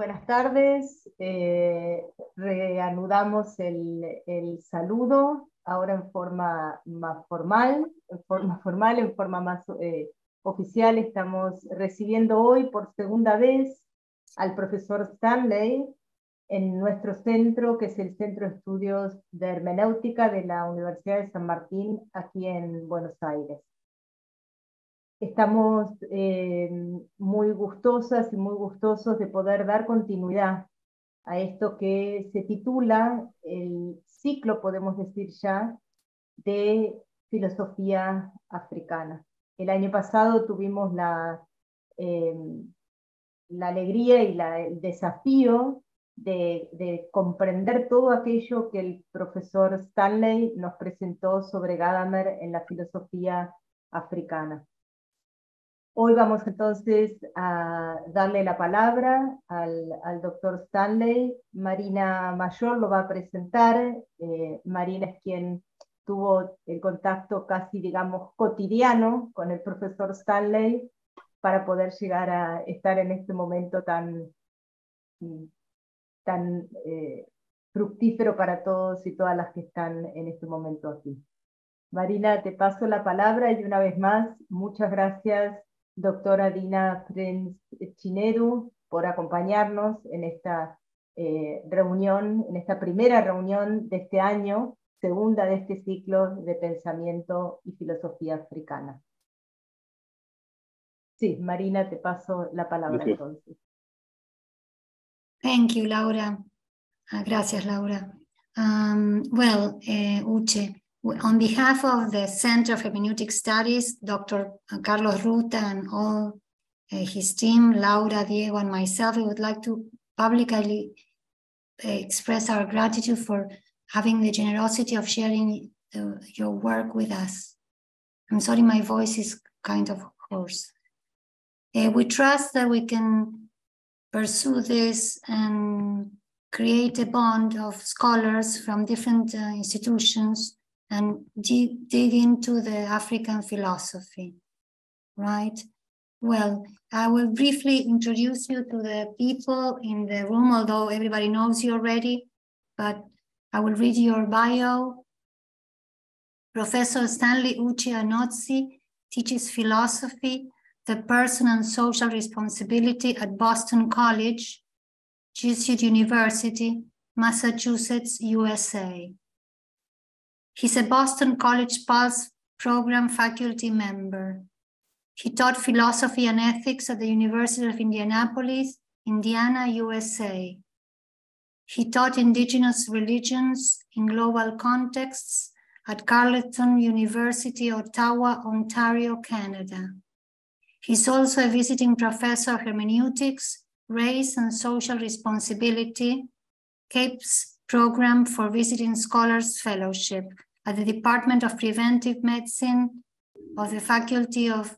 Buenas tardes, eh, reanudamos el, el, saludo, ahora en forma más formal, en forma formal, en forma más eh, oficial. Estamos recibiendo hoy por segunda vez al profesor Stanley en nuestro centro, que es el Centro de Estudios de Hermenéutica de la Universidad de San Martín, aquí en Buenos Aires. Estamos eh, muy gustosas y muy gustosos de poder dar continuidad a esto que se titula el ciclo, podemos decir ya, de filosofía africana. El año pasado tuvimos la, eh, la alegría y el desafío de, de, comprender todo aquello que el profesor Stanley nos presentó sobre Gadamer en la filosofía africana. Hoy vamos entonces a darle la palabra al, doctor Stanley. Marina Mayor lo va a presentar. Eh, Marina es quien tuvo el contacto casi, digamos, cotidiano con el profesor Stanley para poder llegar a estar en este momento tan, tan eh, fructífero para todos y todas las que están en este momento aquí. Marina, te paso la palabra y una vez más, muchas gracias doctora Dina Frenz Chinedu, por acompañarnos en esta eh, reunión, en esta primera reunión de este año, segunda de este ciclo de pensamiento y filosofía africana. Sí, Marina, te paso la palabra entonces. Thank you, Laura. Uh, gracias, Laura. Um, well, uh, Uche, On behalf of the Center of Hermeneutic Studies, Dr. Carlos Ruta and all uh, his team, Laura, Diego, and myself, we would like to publicly uh, express our gratitude for having the generosity of sharing uh, your work with us. I'm sorry, my voice is kind of hoarse. Uh, we trust that we can pursue this and create a bond of scholars from different uh, institutions and dig, dig into the African philosophy, right? Well, I will briefly introduce you to the people in the room, although everybody knows you already, but I will read your bio. Professor Stanley Uche Anozie teaches philosophy, the person and social responsibility at Boston College, Jesuit University, Massachusetts, USA. He's a Boston College Pulse program faculty member. He taught philosophy and ethics at the University of Indianapolis, Indiana, USA. He taught indigenous religions in global contexts at Carleton University, Ottawa, Ontario, Canada. He's also a visiting professor of hermeneutics, race, and social responsibility, CAPES program for visiting scholars fellowship at the Department of Preventive Medicine of the Faculty of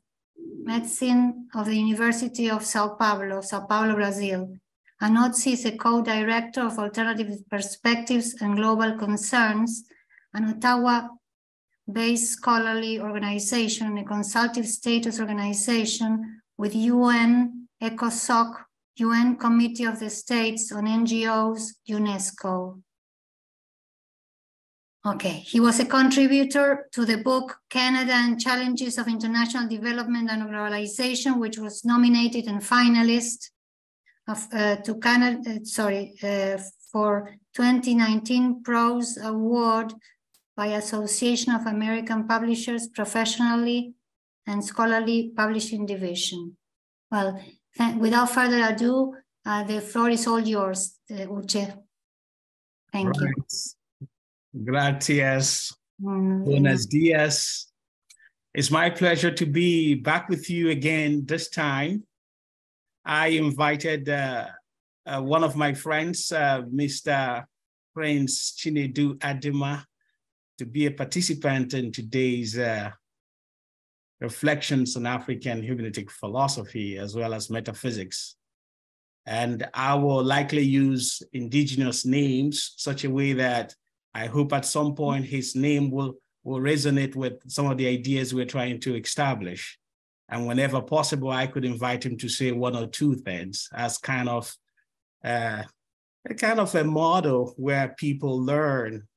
Medicine of the University of Sao Paulo, Sao Paulo, Brazil. Anozie is a co-director of Alternative Perspectives and Global Concerns, an Ottawa-based scholarly organization, a consultative status organization with UN, ECOSOC, UN Committee of the States on NGOs, UNESCO. Okay, he was a contributor to the book Canada and Challenges of International Development and Globalization, which was nominated and finalist of, uh, to Canada, uh, sorry, uh, for 2019 Prose Award by Association of American Publishers Professionally and Scholarly Publishing Division. Well, without further ado, uh, the floor is all yours, uh, Uche. Thank right. you. Gracias. Mm-hmm. Buenos dias. It's my pleasure to be back with you again this time. I invited uh, uh, one of my friends, uh, Mr. Prince Chinedu Adima, to be a participant in today's uh, reflections on African humanistic philosophy as well as metaphysics. And I will likely use indigenous names such a way that I hope at some point his name will, will resonate with some of the ideas we're trying to establish. And whenever possible, I could invite him to say one or two things as kind of uh, a kind of a model where people learn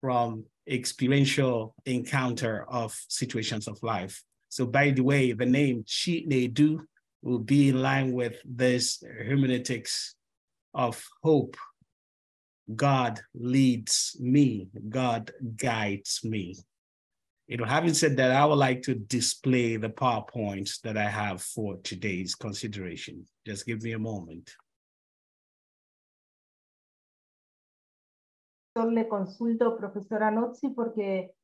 from experiential encounter of situations of life. So by the way, the name Chinedu will be in line with this hermeneutics of hope. God leads me, God guides me. You know, having said that, I would like to display the PowerPoints that I have for today's consideration. Just give me a moment. Le consulto, profesora Nozzi, porque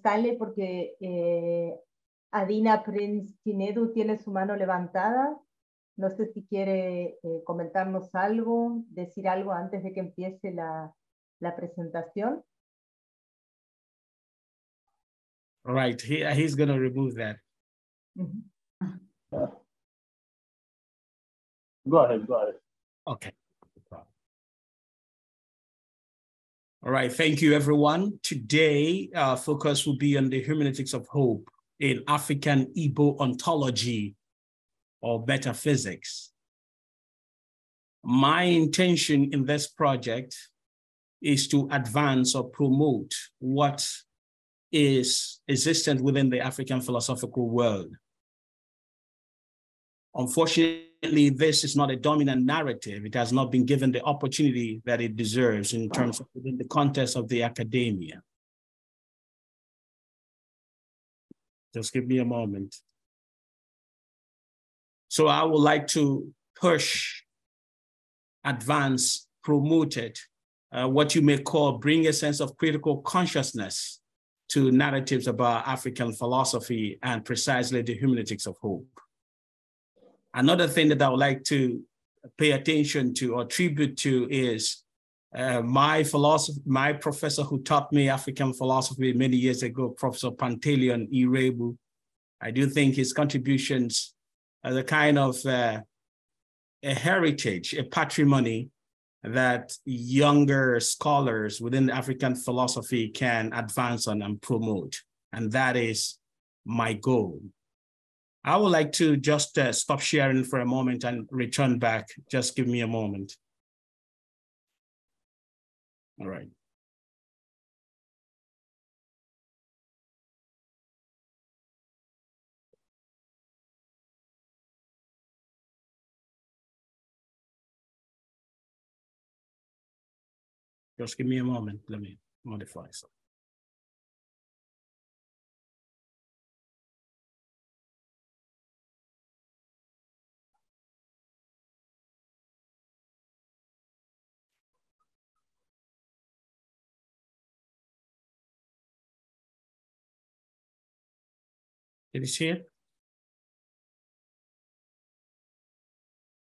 sale porque eh, Adina Prince Chinedu tiene su mano levantada. No sé si quiere eh, comentarnos algo, decir algo antes de que empiece la, la presentación. All right, he, he's going to remove that. Mm -hmm. Go ahead, go ahead. Okay. All right, thank you, everyone. Today, our focus will be on the hermeneutics of hope in African Igbo ontology or metaphysics. My intention in this project is to advance or promote what is existent within the African philosophical world. Unfortunately, this is not a dominant narrative. It has not been given the opportunity that it deserves in terms of within the context of the academia. Just give me a moment. So I would like to push, advance, promote it, uh, what you may call bring a sense of critical consciousness to narratives about African philosophy and precisely the hermeneutics of hope. Another thing that I would like to pay attention to or tribute to is uh, my philosopher, my professor who taught me African philosophy many years ago, Professor Pantaleon Iroegbu. I do think his contributions as a kind of uh, a heritage, a patrimony that younger scholars within African philosophy can advance on and promote. And that is my goal. I would like to just uh, stop sharing for a moment and return back. Just give me a moment. All right. Just give me a moment. Let me modify something. Did you see it?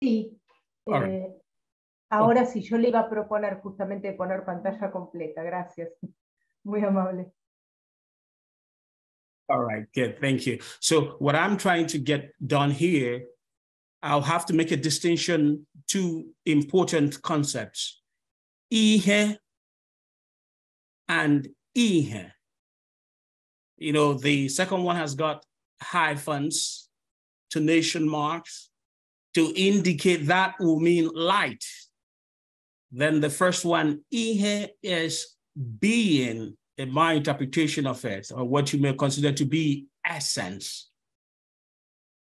Sí. Eh, Ahora sí, yo le iba a proponer justamente poner pantalla completa. Gracias. Muy amable. All right, good. Thank you. So what I'm trying to get done here, I'll have to make a distinction two important concepts. Ihe and ihe. You know, the second one has got hyphens, tonation marks to indicate that will mean light. Then the first one, ihe is being, in my interpretation of it, or what you may consider to be essence.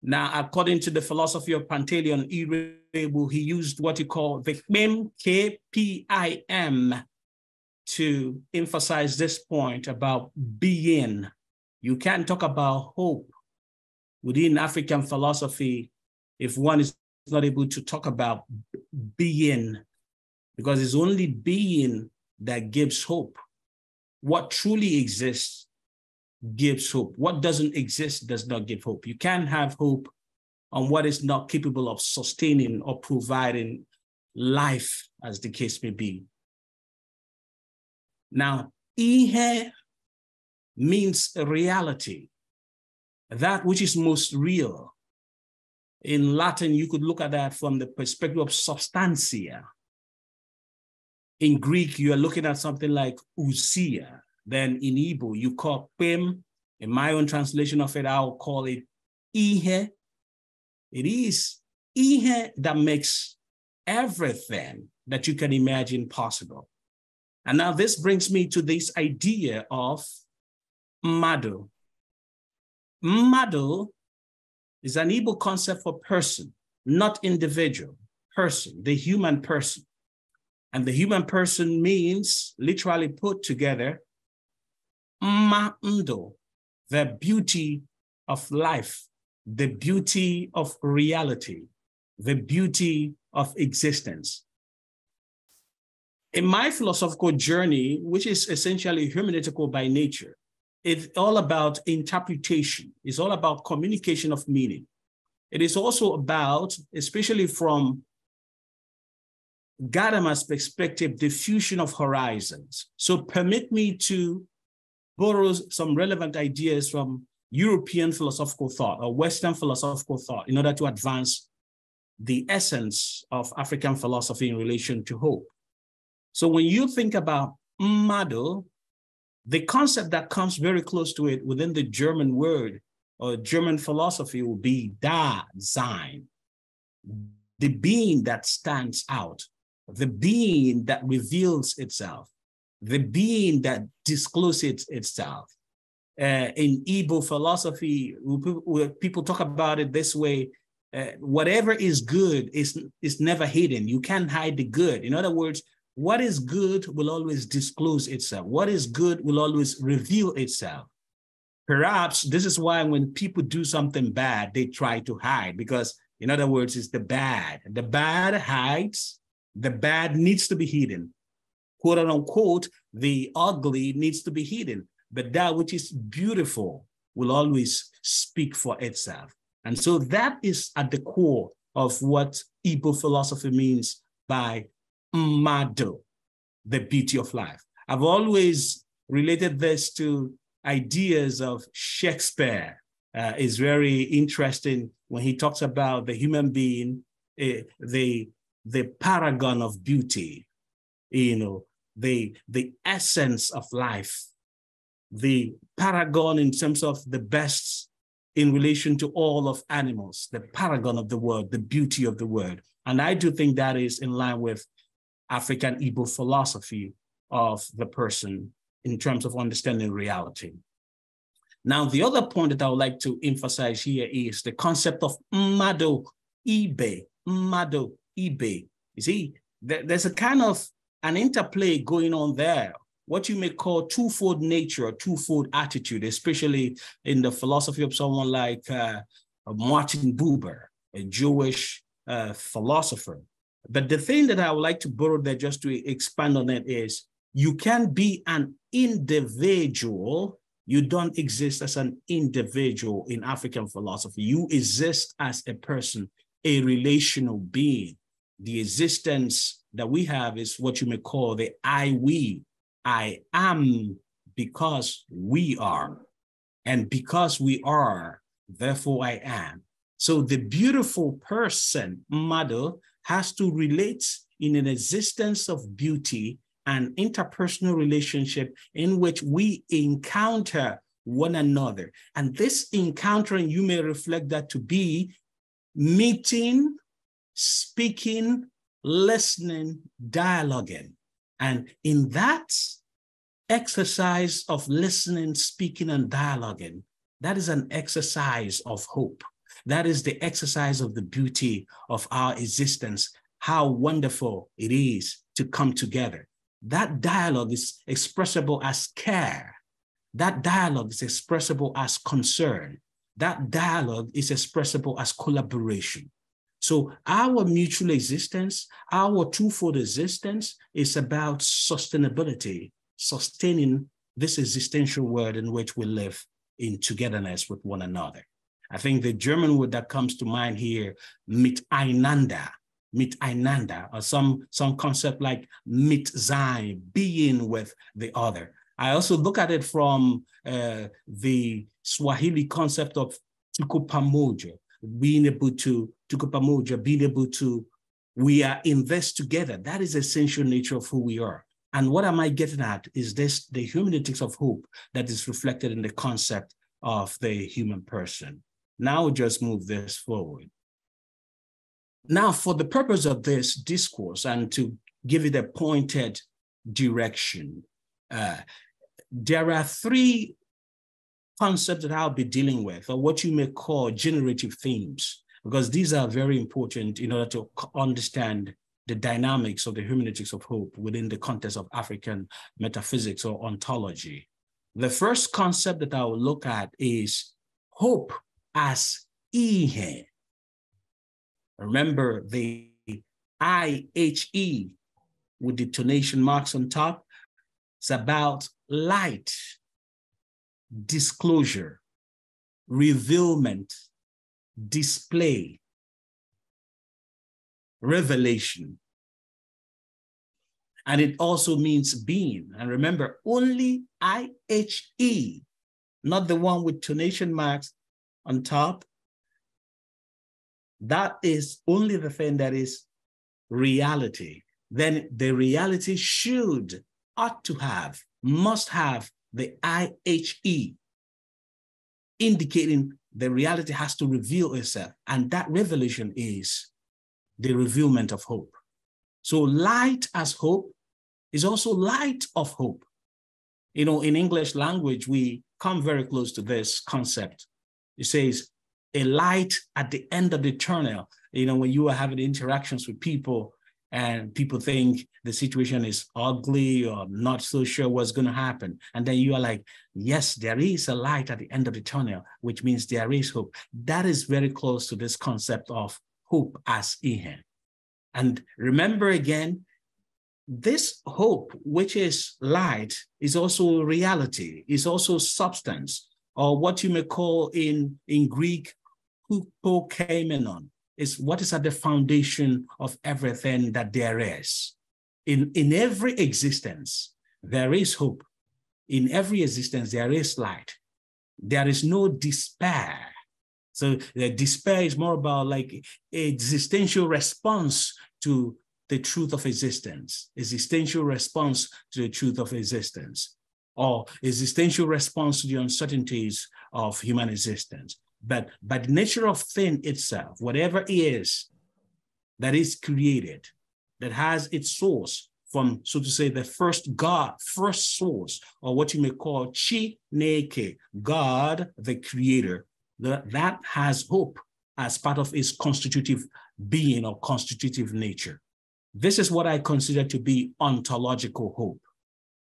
Now, according to the philosophy of Pantaleon Iroegbu, he used what he called the KPIM, K-P-I-M, to emphasize this point about being. You can't talk about hope within African philosophy if one is not able to talk about being because it's only being that gives hope. What truly exists gives hope. What doesn't exist does not give hope. You can't have hope on what is not capable of sustaining or providing life, as the case may be. Now, ihe means reality, that which is most real. In Latin, you could look at that from the perspective of substantia, in Greek, you are looking at something like ousia. Then in Igbo, you call kpim. In my own translation of it, I'll call it ihe. It is ihe that makes everything that you can imagine possible. And now this brings me to this idea of mado. Mado is an Igbo concept for person, not individual, person, the human person. And the human person means, literally put together, mando, the beauty of life, the beauty of reality, the beauty of existence. In my philosophical journey, which is essentially hermeneutical by nature, it's all about interpretation. It's all about communication of meaning. It is also about, especially from Gadamer's perspective, diffusion of horizons. So permit me to borrow some relevant ideas from European philosophical thought or Western philosophical thought in order to advance the essence of African philosophy in relation to hope. So when you think about Mado, the concept that comes very close to it within the German word or German philosophy will be Dasein, the being that stands out, the being that reveals itself, the being that discloses itself. Uh, in Igbo philosophy, people talk about it this way uh, whatever is good is, is never hidden. You can't hide the good. In other words, what is good will always disclose itself. What is good will always reveal itself. Perhaps this is why when people do something bad, they try to hide because, in other words, it's the bad. The bad hides, the bad needs to be hidden. Quote unquote, the ugly needs to be hidden. But that which is beautiful will always speak for itself. And so that is at the core of what Igbo philosophy means by Mado, the beauty of life. I've always related this to ideas of Shakespeare. Uh, is very interesting when he talks about the human being, uh, the the paragon of beauty, you know, the the essence of life, the paragon in terms of the best in relation to all of animals, the paragon of the word, the beauty of the word. And I do think that is in line with African Igbo philosophy of the person in terms of understanding reality. Now, the other point that I would like to emphasize here is the concept of Mado Ibe, Mado Ibe. You see, there's a kind of an interplay going on there what you may call twofold nature or twofold attitude, especially in the philosophy of someone like uh, Martin Buber, a Jewish uh, philosopher. But the thing that I would like to borrow there just to expand on it is you can be an individual. You don't exist as an individual in African philosophy. You exist as a person, a relational being. The existence that we have is what you may call the I we I am because we are. And because we are, therefore I am. So the beautiful person, mother, has to relate in an existence of beauty and interpersonal relationship in which we encounter one another. And this encountering, you may reflect that to be meeting, speaking, listening, dialoguing. And in that exercise of listening, speaking, and dialoguing, that is an exercise of hope. That is the exercise of the beauty of our existence, how wonderful it is to come together. That dialogue is expressible as care. That dialogue is expressible as concern. That dialogue is expressible as collaboration. So our mutual existence, our twofold existence is about sustainability, sustaining this existential world in which we live in togetherness with one another. I think the German word that comes to mind here, miteinander, miteinander, or some, some concept like mit mitsein, being with the other. I also look at it from uh, the Swahili concept of tuko pamoja, being able to, tuko pamoja, being able to, we are invest together. That is essential nature of who we are. And what am I getting at is this the hermeneutics of hope that is reflected in the concept of the human person. Now just move this forward. Now, for the purpose of this discourse and to give it a pointed direction, uh, there are three concepts that I'll be dealing with, or what you may call generative themes, because these are very important in order to understand the dynamics of the hermeneutics of hope within the context of African metaphysics or ontology. The first concept that I will look at is hope as ihe. Remember the IHE with the tonation marks on top. It's about light, disclosure, revealment, display, revelation. And it also means being. And remember, only IHE, not the one with tonation marks on top. That is only the thing that is reality. Then the reality should, ought to have, must have the IHE, indicating the reality has to reveal itself. And that revelation is the revealment of hope. So light as hope is also light of hope. You know, in English language, we come very close to this concept. It says, a light at the end of the tunnel. You know, when you are having interactions with people and people think the situation is ugly or not so sure what's going to happen. And then you are like, yes, there is a light at the end of the tunnel, which means there is hope. That is very close to this concept of hope as Ihe. And remember again, this hope, which is light, is also reality, is also substance, or what you may call in, in Greek, hupokeimenon, is what is at the foundation of everything that there is. In, in every existence, there is hope. In every existence, there is light. There is no despair so the despair is more about like existential response to the truth of existence, existential response to the truth of existence, or existential response to the uncertainties of human existence. But by the nature of thing itself, whatever is that is created, that has its source from, so to say, the first God, first source, or what you may call Chi Neke, God, the creator, that, that has hope as part of its constitutive being or constitutive nature. This is what I consider to be ontological hope.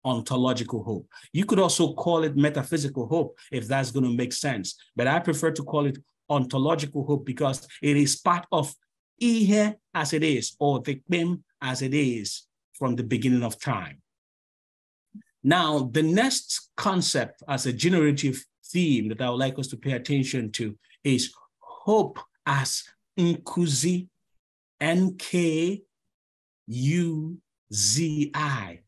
Ontological hope. You could also call it metaphysical hope if that's going to make sense, but I prefer to call it ontological hope because it is part of Ihe as it is, or the Kpim as it is from the beginning of time. Now, the next concept as a generative theme that I would like us to pay attention to is hope as Nkuzi, N K U Z I,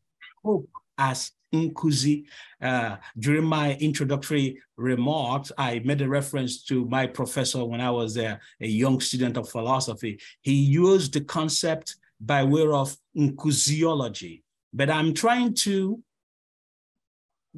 hope as Nkuzi. Uh, during my introductory remarks, I made a reference to my professor when I was a, a young student of philosophy. He used the concept by way of Nkuziology, but I'm trying to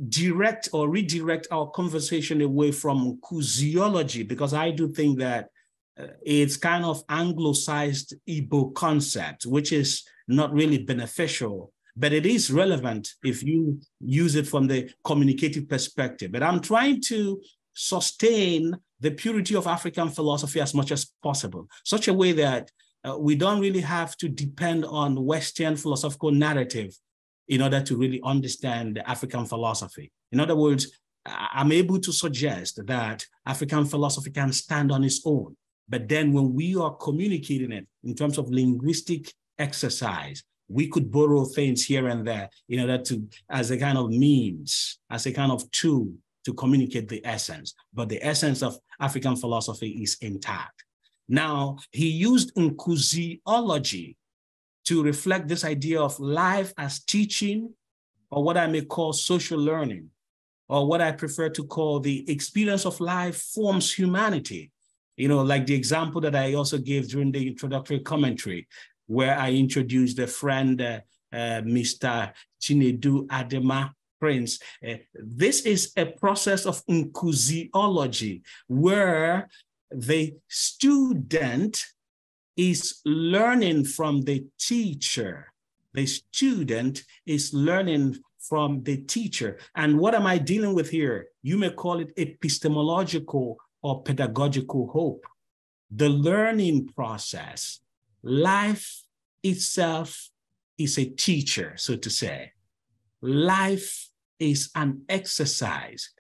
direct or redirect our conversation away from Kuziology because I do think that uh, it's kind of anglicized Igbo concept, which is not really beneficial, but it is relevant if you use it from the communicative perspective. But I'm trying to sustain the purity of African philosophy as much as possible, such a way that uh, we don't really have to depend on Western philosophical narrative in order to really understand African philosophy. In other words, I'm able to suggest that African philosophy can stand on its own. But then when we are communicating it in terms of linguistic exercise, we could borrow things here and there in order to, as a kind of means, as a kind of tool to communicate the essence. But the essence of African philosophy is intact. Now, he used Nkuziology to reflect this idea of life as teaching, or what I may call social learning, or what I prefer to call the experience of life forms humanity. You know, like the example that I also gave during the introductory commentary, where I introduced a friend, uh, uh, Mr. Chinedu Adema Prince. Uh, this is a process of Nkuziology, where the student is learning from the teacher. The student is learning from the teacher. And what am I dealing with here? You may call it epistemological or pedagogical hope. The learning process, life itself is a teacher, so to say. Life is an exercise.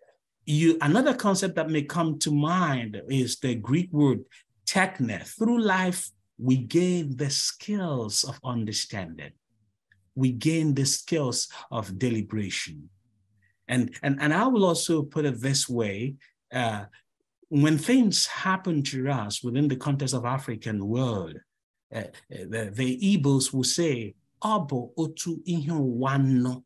You, another concept that may come to mind is the Greek word techne. Through life, we gain the skills of understanding. We gain the skills of deliberation. And, and, and I will also put it this way, uh, when things happen to us within the context of African world, the, the Igbos will say, Abo otu ihe wano.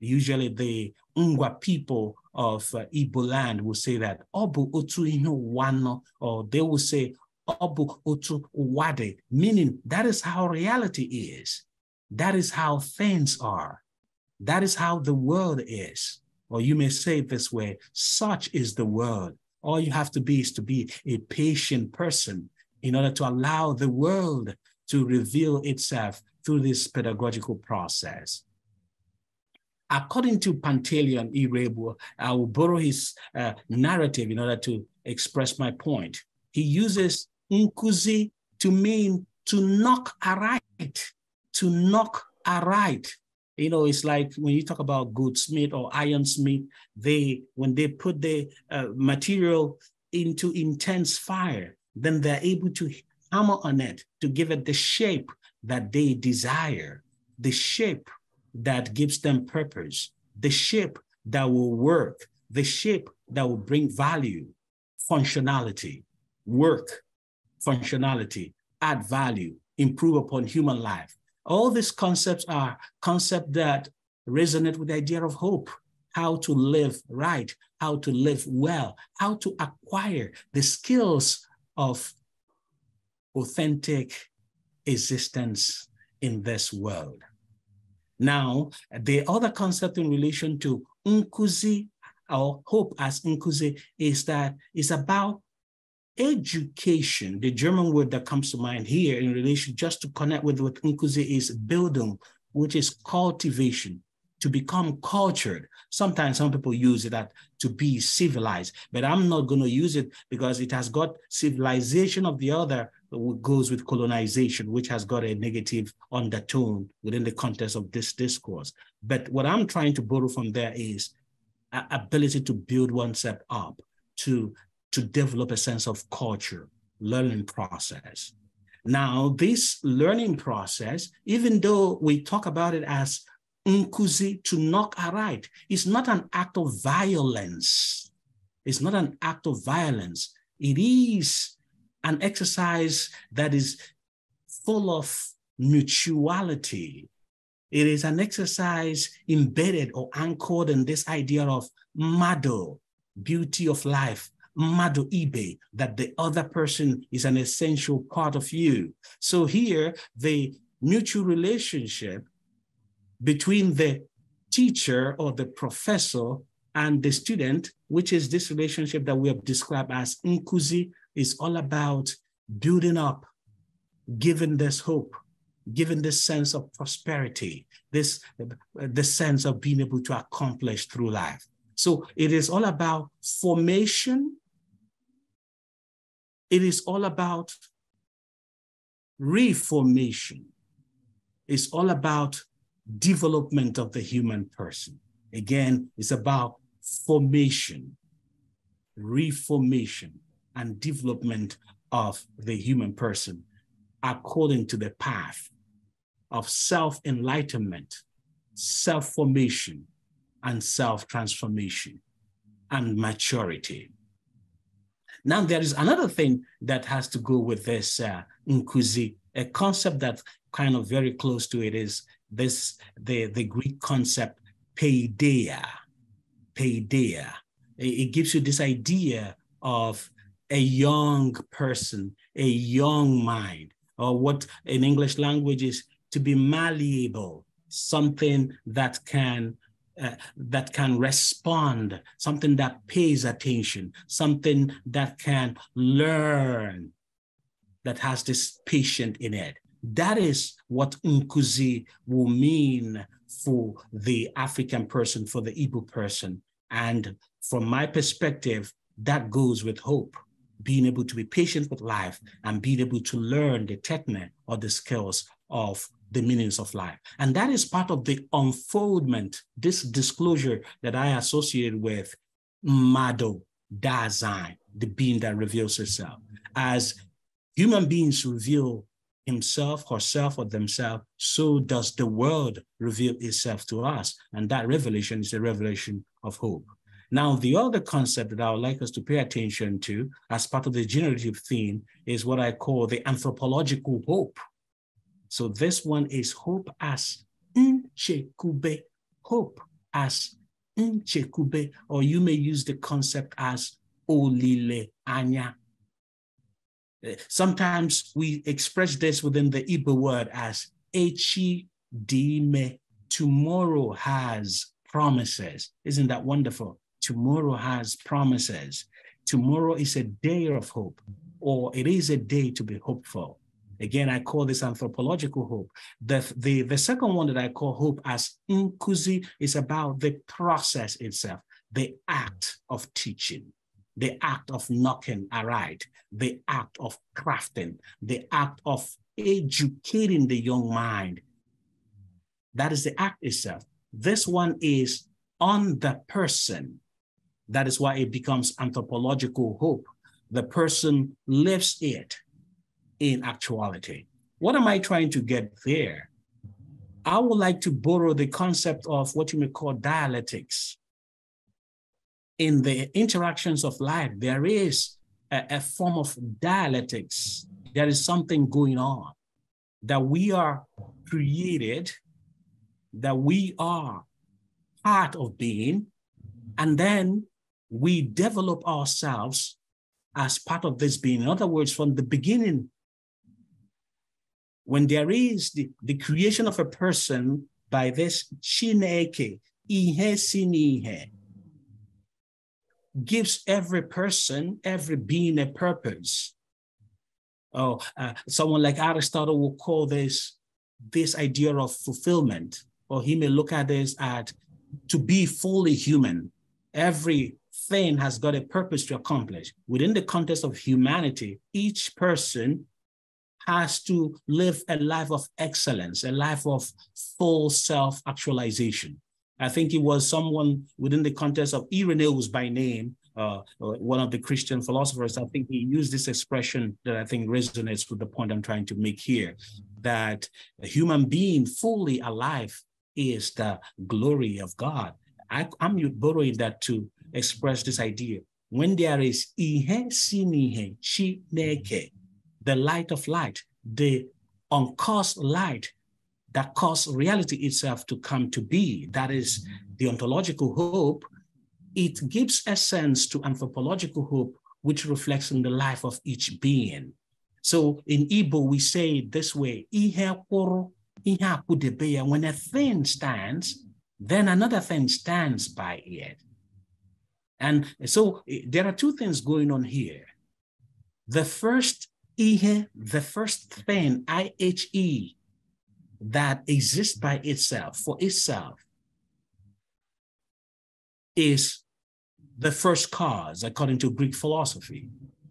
Usually the Ngwa people of uh, Igbo land will say that, Obu otu ihe wano, or they will say, Obu otu wade, meaning that is how reality is. That is how things are. That is how the world is. Or you may say it this way, such is the world. All you have to be is to be a patient person in order to allow the world to reveal itself through this pedagogical process. According to Pantaleon Iroegbu, I will borrow his uh, narrative in order to express my point. He uses nkuzi to mean to knock aright, to knock aright. You know, it's like when you talk about goldsmith or ironsmith, they when they put the uh, material into intense fire, then they're able to hammer on it to give it the shape that they desire, the shape that gives them purpose, the shape that will work, the shape that will bring value, functionality, work, functionality, add value, improve upon human life. All these concepts are concepts that resonate with the idea of hope, how to live right, how to live well, how to acquire the skills of authentic existence in this world. Now, the other concept in relation to nkuzi or hope as nkuzi is that it's about education. The German word that comes to mind here in relation just to connect with what nkuzi is Bildung, which is cultivation to become cultured. Sometimes some people use that to be civilized, but I'm not going to use it because it has got civilization of the other goes with colonization, which has got a negative undertone within the context of this discourse. But what I'm trying to borrow from there is ability to build oneself up, to, to develop a sense of culture, learning process. Now, this learning process, even though we talk about it as nkuzi to knock a right. It's not an act of violence. It's not an act of violence. It is an exercise that is full of mutuality. It is an exercise embedded or anchored in this idea of mado, beauty of life, mado ibe, that the other person is an essential part of you. So here, the mutual relationship between the teacher or the professor and the student, which is this relationship that we have described as nkuzi, is all about building up, giving this hope, giving this sense of prosperity, this, this sense of being able to accomplish through life. So it is all about formation. It is all about reformation. It's all about development of the human person. Again, it's about formation, reformation, and development of the human person according to the path of self enlightenment, self formation, and self transformation and maturity. Now, there is another thing that has to go with this uh, Nkuzi, a concept that kind of very close to it is this the, the Greek concept paideia. Paideia. It, it gives you this idea of a young person, a young mind, or what in English language is to be malleable, something that can uh, that can respond, something that pays attention, something that can learn. that has this patient in it. That is what Nkuzi will mean for the African person, for the Igbo person. And from my perspective, that goes with hope, being able to be patient with life and being able to learn the technique or the skills of the meanings of life. And that is part of the unfoldment, this disclosure that I associate with Mado Dasein, the being that reveals itself. As human beings reveal himself, herself, or themselves, so does the world reveal itself to us. And that revelation is a revelation of hope. Now, the other concept that I would like us to pay attention to as part of the generative theme is what I call the anthropological hope. So this one is hope as nchekube, hope as nchekube, or you may use the concept as olile anya. Sometimes we express this within the Igbo word as echi dime. Tomorrow has promises. Isn't that wonderful? Tomorrow has promises. Tomorrow is a day of hope, or it is a day to be hopeful. Again, I call this anthropological hope. The, the, the second one that I call hope as nkuzi is about the process itself, the act of teaching, the act of knocking aright, the act of crafting, the act of educating the young mind. That is the act itself. This one is on the person. That is why it becomes anthropological hope. The person lives it in actuality. What am I trying to get there? I would like to borrow the concept of what you may call dialectics. In the interactions of life, there is a, a form of dialectics. There is something going on that we are created, that we are part of being, and then we develop ourselves as part of this being. In other words, from the beginning, when there is the, the creation of a person by this Chineke, ihe sinihe, gives every person, every being a purpose. Oh, uh, someone like Aristotle will call this this idea of fulfillment, or he may look at this at to be fully human. Every thing has got a purpose to accomplish. Within the context of humanity, each person has to live a life of excellence, a life of full self actualization. I think it was someone within the context of Irenaeus by name, uh, uh, one of the Christian philosophers. I think he used this expression that I think resonates with the point I'm trying to make here that a human being fully alive is the glory of God. I, am borrowing that to express this idea. When there is chineke, the light of light, the uncaused light that cause reality itself to come to be. That is the ontological hope. It gives essence to anthropological hope, which reflects in the life of each being. So in Igbo, we say it this way, when a thing stands, then another thing stands by it. And so eh, there are two things going on here. The first ihe, the first thing, IHE, that exists by itself, for itself, is the first cause, according to Greek philosophy,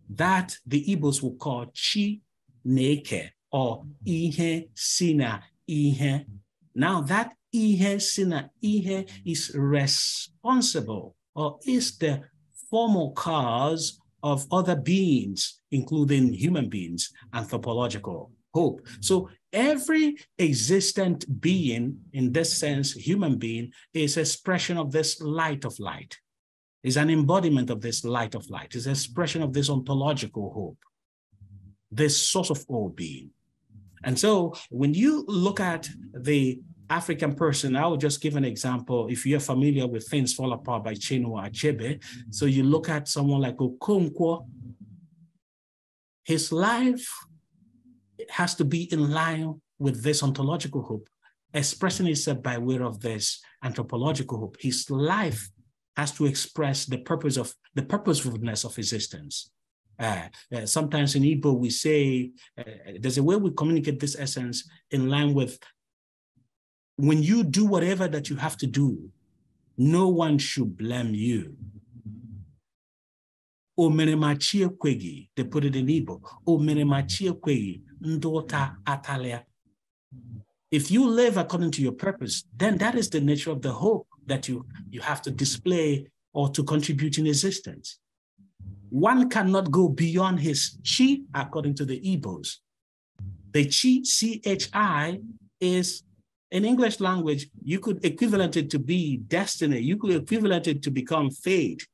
that the Igbos will call chi neke or ihe sina ihe. Now that ihe sina ihe is responsible or is the formal cause of other beings, including human beings, anthropological hope. So every existent being, in this sense, human being, is expression of this light of light, is an embodiment of this light of light, is expression of this ontological hope, this source of all being. And so when you look at the African person, I will just give an example. If you're familiar with Things Fall Apart by Chinua Achebe, so you look at someone like Okonkwo, his life has to be in line with this ontological hope, expressing itself by way of this anthropological hope. His life has to express the purpose of the purposefulness of existence. Uh, uh, sometimes in Igbo, we say, uh, there's a way we communicate this essence in line with when you do whatever that you have to do, no one should blame you. Omeremachie kwegi, they put it in Igbo. Omeremachie kwegi, ndota atalia. If you live according to your purpose, then that is the nature of the hope that you, you have to display or to contribute in existence. One cannot go beyond his chi according to the Igbos. The chi, C-H-I, is in English language, you could equivalent it to be destiny. You could equivalent it to become fate.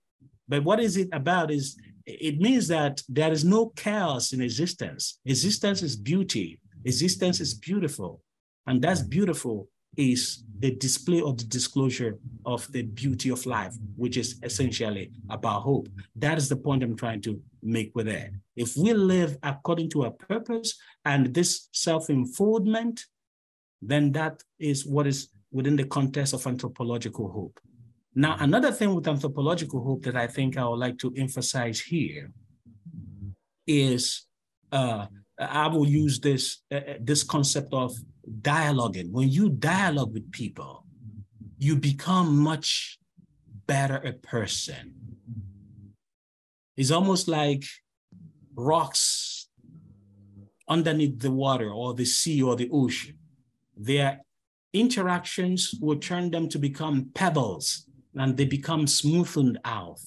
But what is it about is it means that there is no chaos in existence. Existence is beauty. Existence is beautiful. And that's beautiful is the display of the disclosure of the beauty of life, which is essentially about hope. That is the point I'm trying to make with it. If we live according to our purpose and this self-enfoldment, then that is what is within the context of anthropological hope. Now, another thing with anthropological hope that I think I would like to emphasize here is uh, I will use this, uh, uh this concept of dialoguing. When you dialogue with people, you become much better a person. It's almost like rocks underneath the water or the sea or the ocean. Their interactions will turn them to become pebbles and they become smoothened out.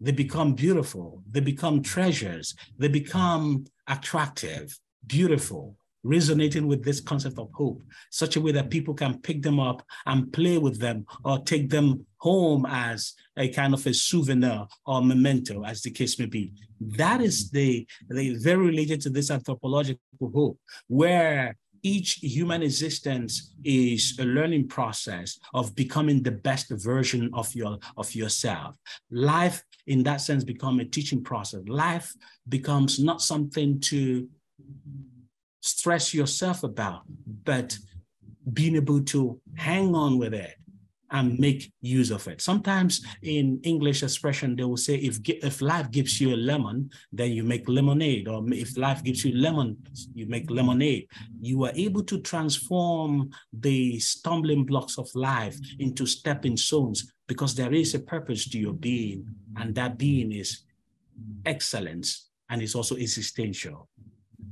They become beautiful. They become treasures. They become attractive, beautiful, resonating with this concept of hope, such a way that people can pick them up and play with them or take them home as a kind of a souvenir or memento, as the case may be. That is the, the very related to this anthropological hope, where each human existence is a learning process of becoming the best version of your of yourself. Life in that sense become a teaching process. Life becomes not something to stress yourself about but being able to hang on with it and make use of it. Sometimes in English expression, they will say, if, if life gives you a lemon, then you make lemonade, or if life gives you lemon, you make lemonade. You are able to transform the stumbling blocks of life into stepping stones because there is a purpose to your being, and that being is excellence and it's also existential.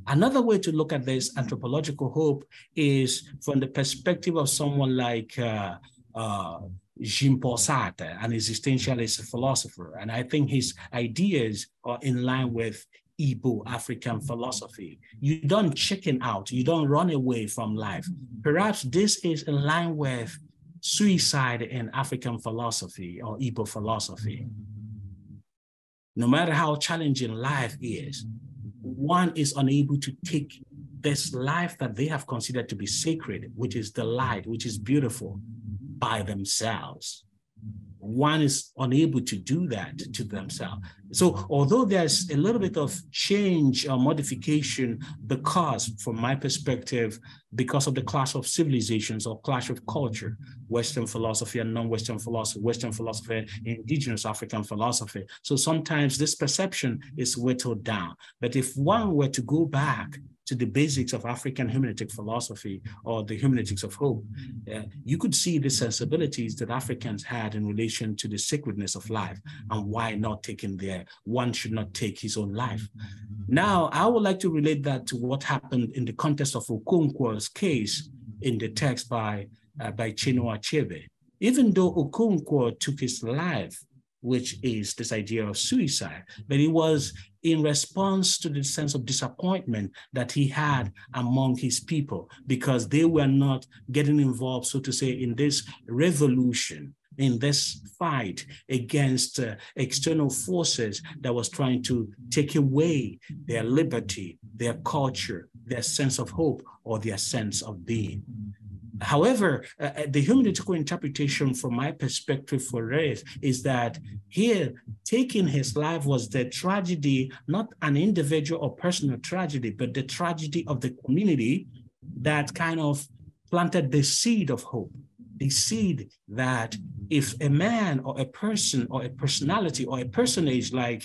Another way to look at this anthropological hope is from the perspective of someone like uh, uh, Jean-Paul Sartre, an existentialist philosopher. And I think his ideas are in line with Igbo African philosophy. You don't chicken out, you don't run away from life. Perhaps this is in line with suicide in African philosophy or Igbo philosophy. No matter how challenging life is, one is unable to take this life that they have considered to be sacred, which is the light, which is beautiful, by themselves. One is unable to do that to themselves. So, although there's a little bit of change or modification, because, from my perspective, because of the clash of civilizations or clash of culture, Western philosophy and non-Western philosophy, Western philosophy, indigenous African philosophy. So sometimes this perception is whittled down. But if one were to go back to the basics of African humanistic philosophy or the hermeneutics of hope, uh, you could see the sensibilities that Africans had in relation to the sacredness of life and why not taking their, one should not take his own life. Now, I would like to relate that to what happened in the context of Okonkwo's case in the text by, uh, by Chinua Achebe. Even though Okonkwo took his life, which is this idea of suicide, but it was in response to the sense of disappointment that he had among his people because they were not getting involved, so to say, in this revolution in this fight against uh, external forces that was trying to take away their liberty, their culture, their sense of hope, or their sense of being. However, uh, uh, the hermeneutical interpretation from my perspective for Rafe is that here taking his life was the tragedy, not an individual or personal tragedy, but the tragedy of the community that kind of planted the seed of hope, the seed that if a man or a person or a personality or a personage like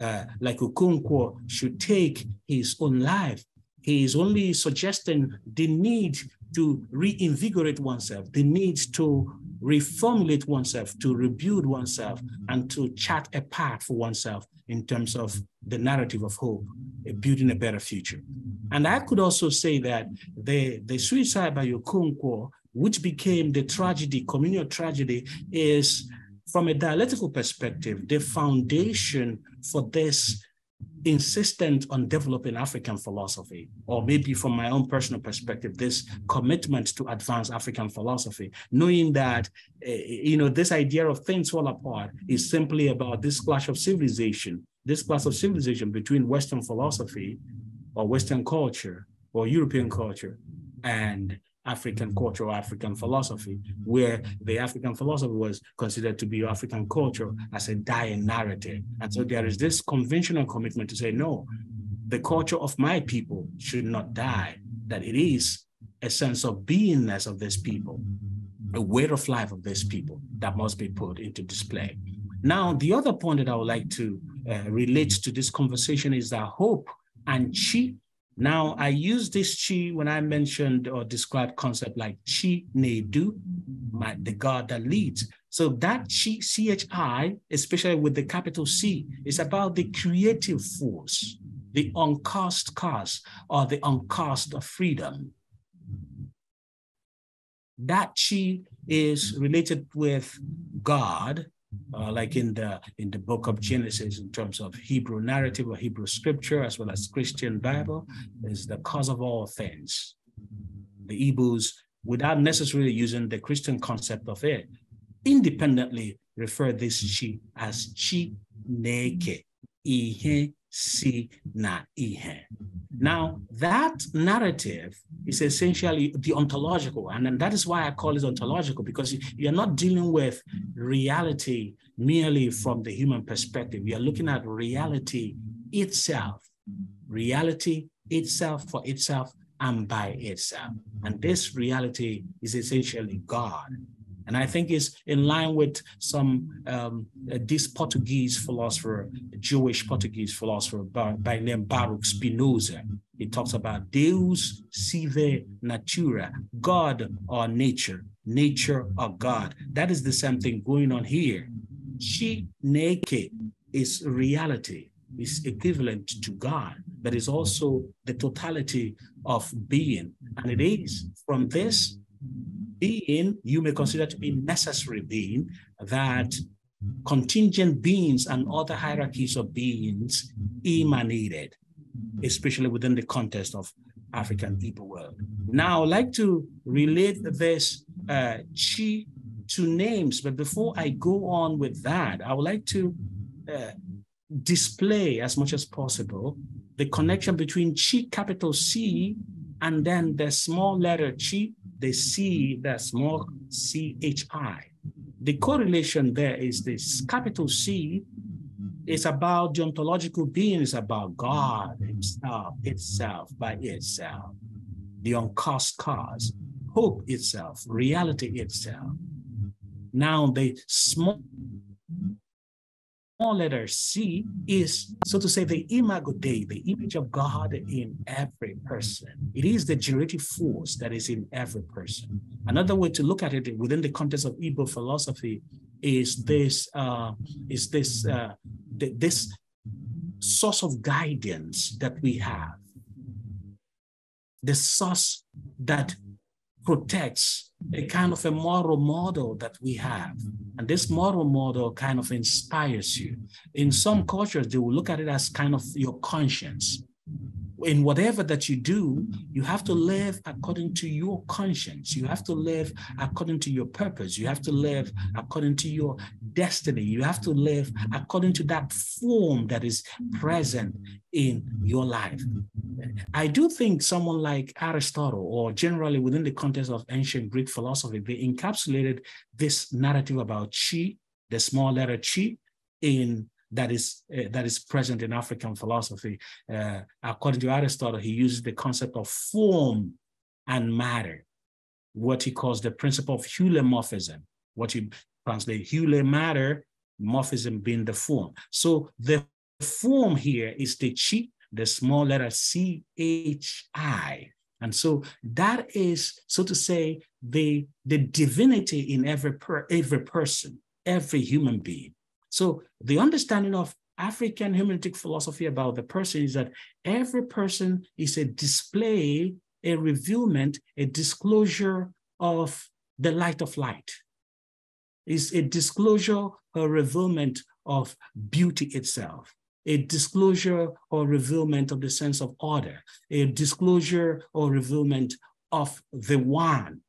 uh, like Okonkwo should take his own life. He is only suggesting the need to reinvigorate oneself, the need to reformulate oneself, to rebuild oneself, and to chart a path for oneself in terms of the narrative of hope, eh, building a better future. And I could also say that the, the suicide by Okonkwo, which became the tragedy, communal tragedy, is from a dialectical perspective, the foundation for this insistent on developing African philosophy, or maybe from my own personal perspective, this commitment to advance African philosophy, knowing that, uh, you know, this idea of things fall apart is simply about this clash of civilization, this clash of civilization between Western philosophy or Western culture or European culture and African culture or African philosophy, where the African philosophy was considered to be African culture as a dying narrative. And so there is this conventional commitment to say, no, the culture of my people should not die, that it is a sense of beingness of this people, a way of life of this people that must be put into display. Now, the other point that I would like to uh, relate to this conversation is that hope and chi now, I use this chi when I mentioned or described concept like chi nedu, my, the God that leads. So that chi, chi, especially with the capital C, is about the creative force, the uncaused cause, or the uncast of freedom. That chi is related with God, uh, like in the in the book of Genesis, in terms of Hebrew narrative or Hebrew scripture, as well as Christian Bible, is the cause of all things. The Hebrews, without necessarily using the Christian concept of it, independently refer this she as chi neke, si na ihe. Now, that narrative is essentially the ontological, and, and that is why I call it ontological, because you're not dealing with reality merely from the human perspective. You're looking at reality itself, reality itself for itself and by itself. And this reality is essentially God. And I think it's in line with some um, uh, this Portuguese philosopher, Jewish Portuguese philosopher by, by name Baruch Spinoza. He talks about Deus sive natura, God or nature, nature or God. That is the same thing going on here. She neke is reality, is equivalent to God, but is also the totality of being. And it is from this being you may consider to be mm-hmm. necessary being that mm-hmm. contingent beings and other hierarchies of beings mm-hmm. emanated, especially within the context of African people world. Now, I'd like to relate this uh, chi to names, but before I go on with that, I would like to uh, display as much as possible the connection between chi capital C and then the small letter chi they see that small chi. The correlation there is this capital C is about the ontological being, is about God himself, itself, by itself, the uncaused cause, hope itself, reality itself. Now the small letter C is, so to say, the imago Dei, the image of God in every person. It is the generative force that is in every person. Another way to look at it within the context of Igbo philosophy is this, uh, is this, uh, th this source of guidance that we have. The source that protects a kind of a moral model that we have. And this moral model kind of inspires you. In some cultures, they will look at it as kind of your conscience in whatever that you do, you have to mm-hmm. live according to your conscience. You have to live according to your purpose. You have to live according to your destiny. You have to live according to that form that is present in your life. I do think someone like Aristotle, or generally within the context of ancient Greek philosophy, they encapsulated this narrative about chi, the small letter chi, in that is uh, that is present in African philosophy. Uh, according to Aristotle, he uses the concept of form and matter, what he calls the principle of hylomorphism, what he translates hule matter, morphism being the form. So the form here is the chi, the small letter C H I. And so that is, so to say, the, the divinity in every, per, every person, every human being. So the understanding of African hermeneutic philosophy about the person is that every person is a display, a revealment, a disclosure of the light of light. Is a disclosure or revealment of beauty itself, a disclosure or revealment of the sense of order, a disclosure or revealment of the one,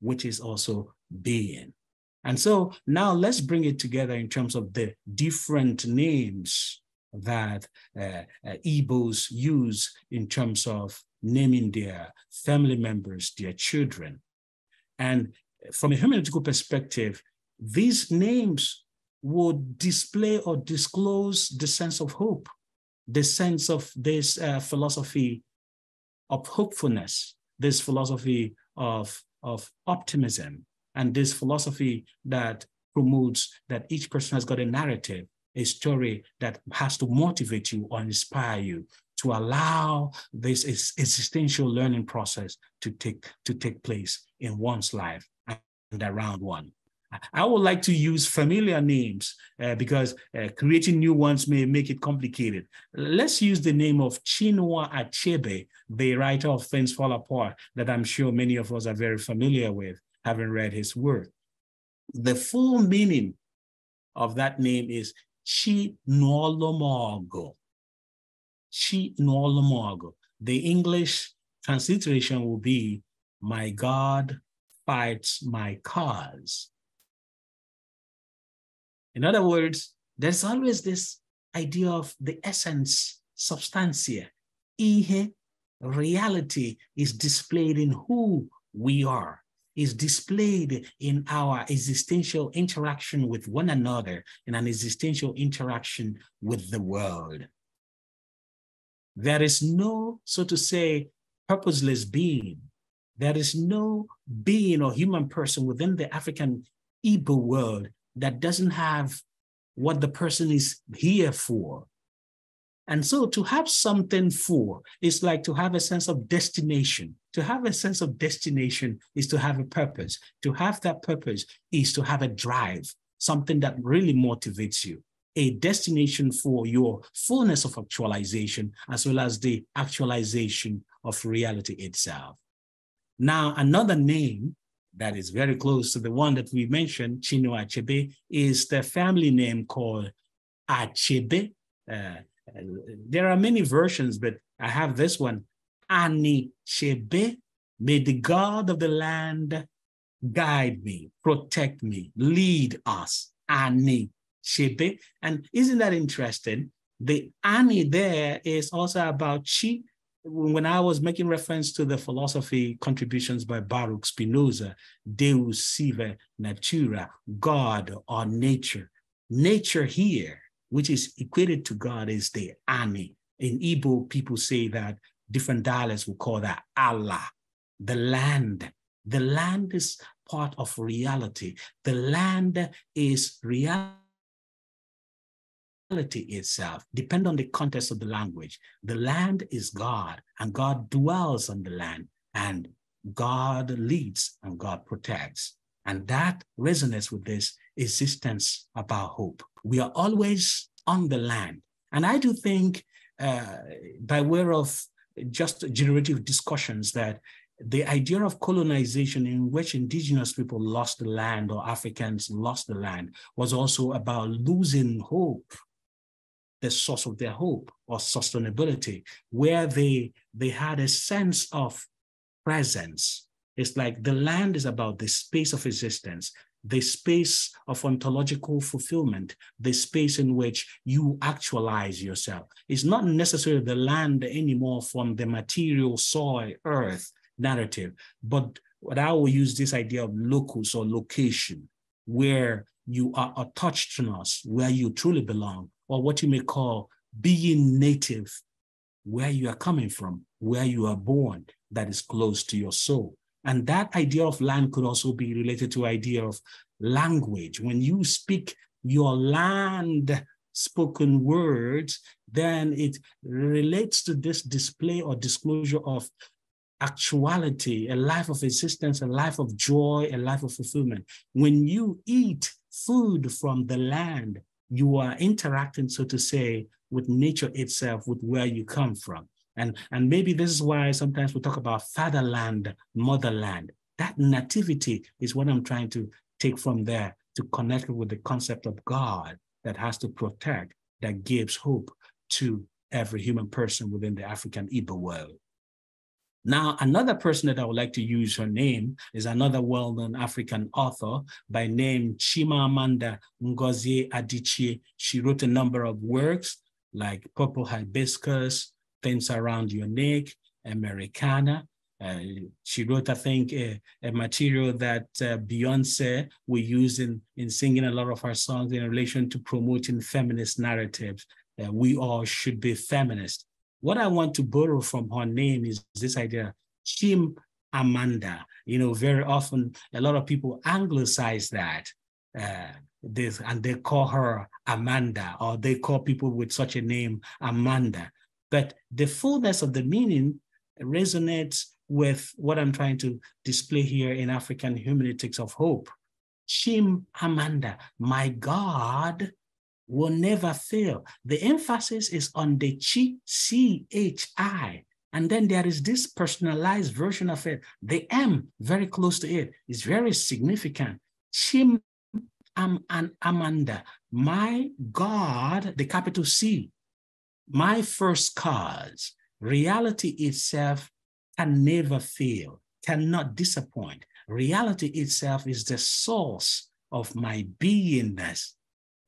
which is also being. And so now let's bring it together in terms of the different names that uh, uh, Igbos use in terms of naming their family members, their children. And from a hermeneutical perspective, these names would display or disclose the sense of hope, the sense of this uh, philosophy of hopefulness, this philosophy of, of optimism, and this philosophy that promotes that each person has got a narrative, a story that has to motivate you or inspire you to allow this existential learning process to take, to take place in one's life and around one. I would like to use familiar names uh, because uh, creating new ones may make it complicated. Let's use the name of Chinua Achebe, the writer of Things Fall Apart, that I'm sure many of us are very familiar with having read his work. The full meaning of that name is Chi Nolomogo. Chi Nolomogo. The English transliteration will be, My God fights my cause. In other words, there's always this idea of the essence, substantia. Ihe, reality is displayed in who we are is displayed in our existential interaction with one another in an existential interaction with the world. There is no, so to say, purposeless being. There is no being or human person within the African Igbo world that doesn't have what the person is here for. And so to have something for is like to have a sense of destination. To have a sense of destination is to have a purpose. To have that purpose is to have a drive, something that really motivates you, a destination for your fullness of actualization, as well as the actualization of reality itself. Now, another name that is very close to the one that we mentioned, Chinua Achebe, is the family name called Achebe. Uh, there are many versions, but I have this one. Ani Chebe, may the God of the land guide me, protect me, lead us. Ani Chebe. And isn't that interesting? The Ani there is also about chi. When I was making reference to the philosophy contributions by Baruch Spinoza, Deus sive natura, God or nature. Nature here which is equated to God, is the Ani. In Igbo, people say that different dialects will call that Ala, the land. The land is part of reality. The land is reality itself, depend on the context of the language. The land is God, and God dwells on the land, and God leads and God protects. And that resonates with this existence about hope. We are always on the land. And I do think, uh, by way of just generative discussions, that the idea of colonization in which indigenous people lost the land or Africans lost the land was also about losing hope, the source of their hope or sustainability, where they, they had a sense of presence. It's like the land is about the space of existence the space of ontological fulfillment, the space in which you actualize yourself. It's not necessarily the land anymore from the material soil, earth narrative, but what I will use this idea of locus or location, where you are attached to us, where you truly belong, or what you may call being native, where you are coming from, where you are born, that is close to your soul. And that idea of land could also be related to idea of language. When you speak your land spoken words, then it relates to this display or disclosure of actuality, a life of existence, a life of joy, a life of fulfillment. When you eat food from the land, you are interacting, so to say, with nature itself, with where you come from. And, and maybe this is why sometimes we talk about fatherland, motherland. That nativity is what I'm trying to take from there to connect with the concept of God that has to protect, that gives hope to every human person within the African Igbo world. Now, another person that I would like to use her name is another well-known African author by name Chimamanda Ngozi Adichie. She wrote a number of works like Purple Hibiscus, Things Around Your Neck, Americanah. Uh, she wrote, I think, a, a material that uh, Beyonce will use in, in singing a lot of her songs in relation to promoting feminist narratives. Uh, we all should be feminist. What I want to borrow from her name is this idea, Chim Amanda. You know, very often a lot of people anglicize that. Uh, this and they call her Amanda, or they call people with such a name Amanda. But the fullness of the meaning resonates with what I'm trying to display here in African hermeneutics of hope. Chim Amanda, my God will never fail. The emphasis is on the chi, C H I. And then there is this personalized version of it. The M, very close to it, is very significant. Chim Am an Amanda, my God, the capital C, my first cause, reality itself can never fail, cannot disappoint. Reality itself is the source of my beingness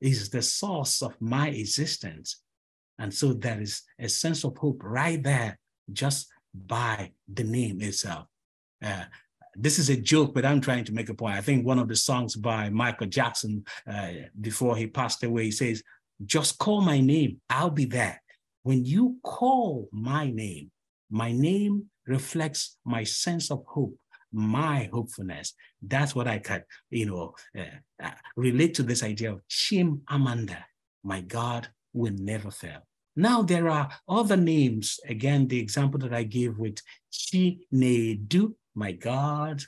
is the source of my existence. And so there is a sense of hope right there just by the name itself. Uh, this is a joke, but I'm trying to make a point. I think one of the songs by Michael Jackson uh, before he passed away, he says, just call my name, I'll be there. When you call my name, my name reflects my sense of hope my hopefulness. That's what I could, you know, uh, uh, relate to this idea of Chim Amanda. My God will never fail. Now there are other names. Again, the example that I gave with Chinedu, my God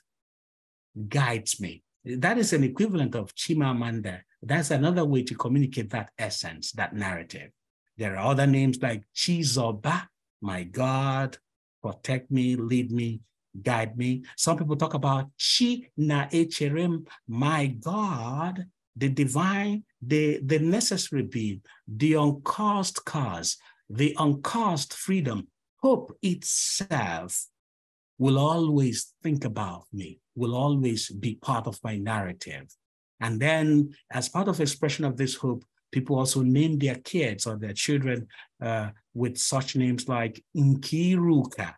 guides me. That is an equivalent of Chimamanda. That's another way to communicate that essence, that narrative. There are other names like Chizoba, my God, protect me, lead me, guide me. Some people talk about chi na echerem, my God, the divine, the, the necessary being, the uncaused cause, the uncaused freedom. Hope itself will always think about me, will always be part of my narrative. And then, as part of expression of this hope, people also name their kids or their children uh, with such names like Nkiruka,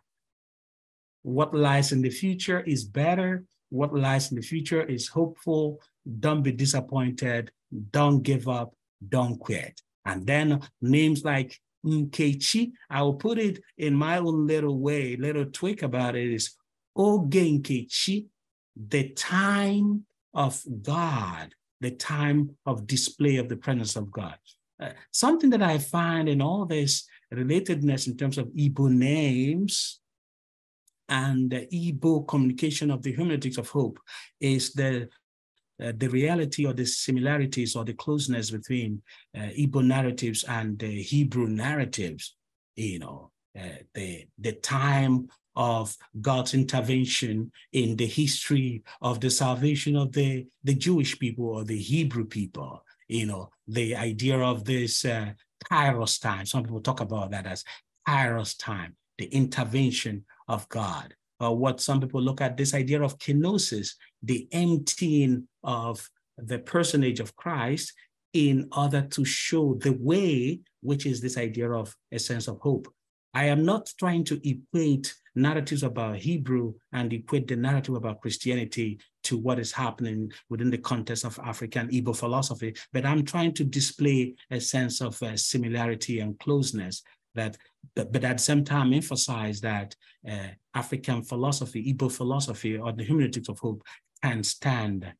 what lies in the future is better. What lies in the future is hopeful. Don't be disappointed. Don't give up. Don't quit. And then names like Nkechi, I will put it in my own little way, little tweak about it is Oge Nkechi, the time of God, the time of display of the presence of God. Uh, something that I find in all this relatedness in terms of Igbo names and the Igbo communication of the hermeneutics of hope is the uh, the reality or the similarities or the closeness between uh, Igbo narratives and the Hebrew narratives, you know, uh, the, the time of God's intervention in the history of the salvation of the, the Jewish people or the Hebrew people, you know, the idea of this uh, Kairos time. Some people talk about that as Kairos time, the intervention of God. Or what some people look at this idea of kenosis, the emptying of the personage of Christ in order to show the way, which is this idea of a sense of hope. I am not trying to equate narratives about Hebrew and equate the narrative about Christianity to what is happening within the context of African Igbo philosophy, but I'm trying to display a sense of uh, similarity and closeness that but, but at the same time emphasize that uh, African philosophy, Igbo philosophy, or the hermeneutics of hope can stand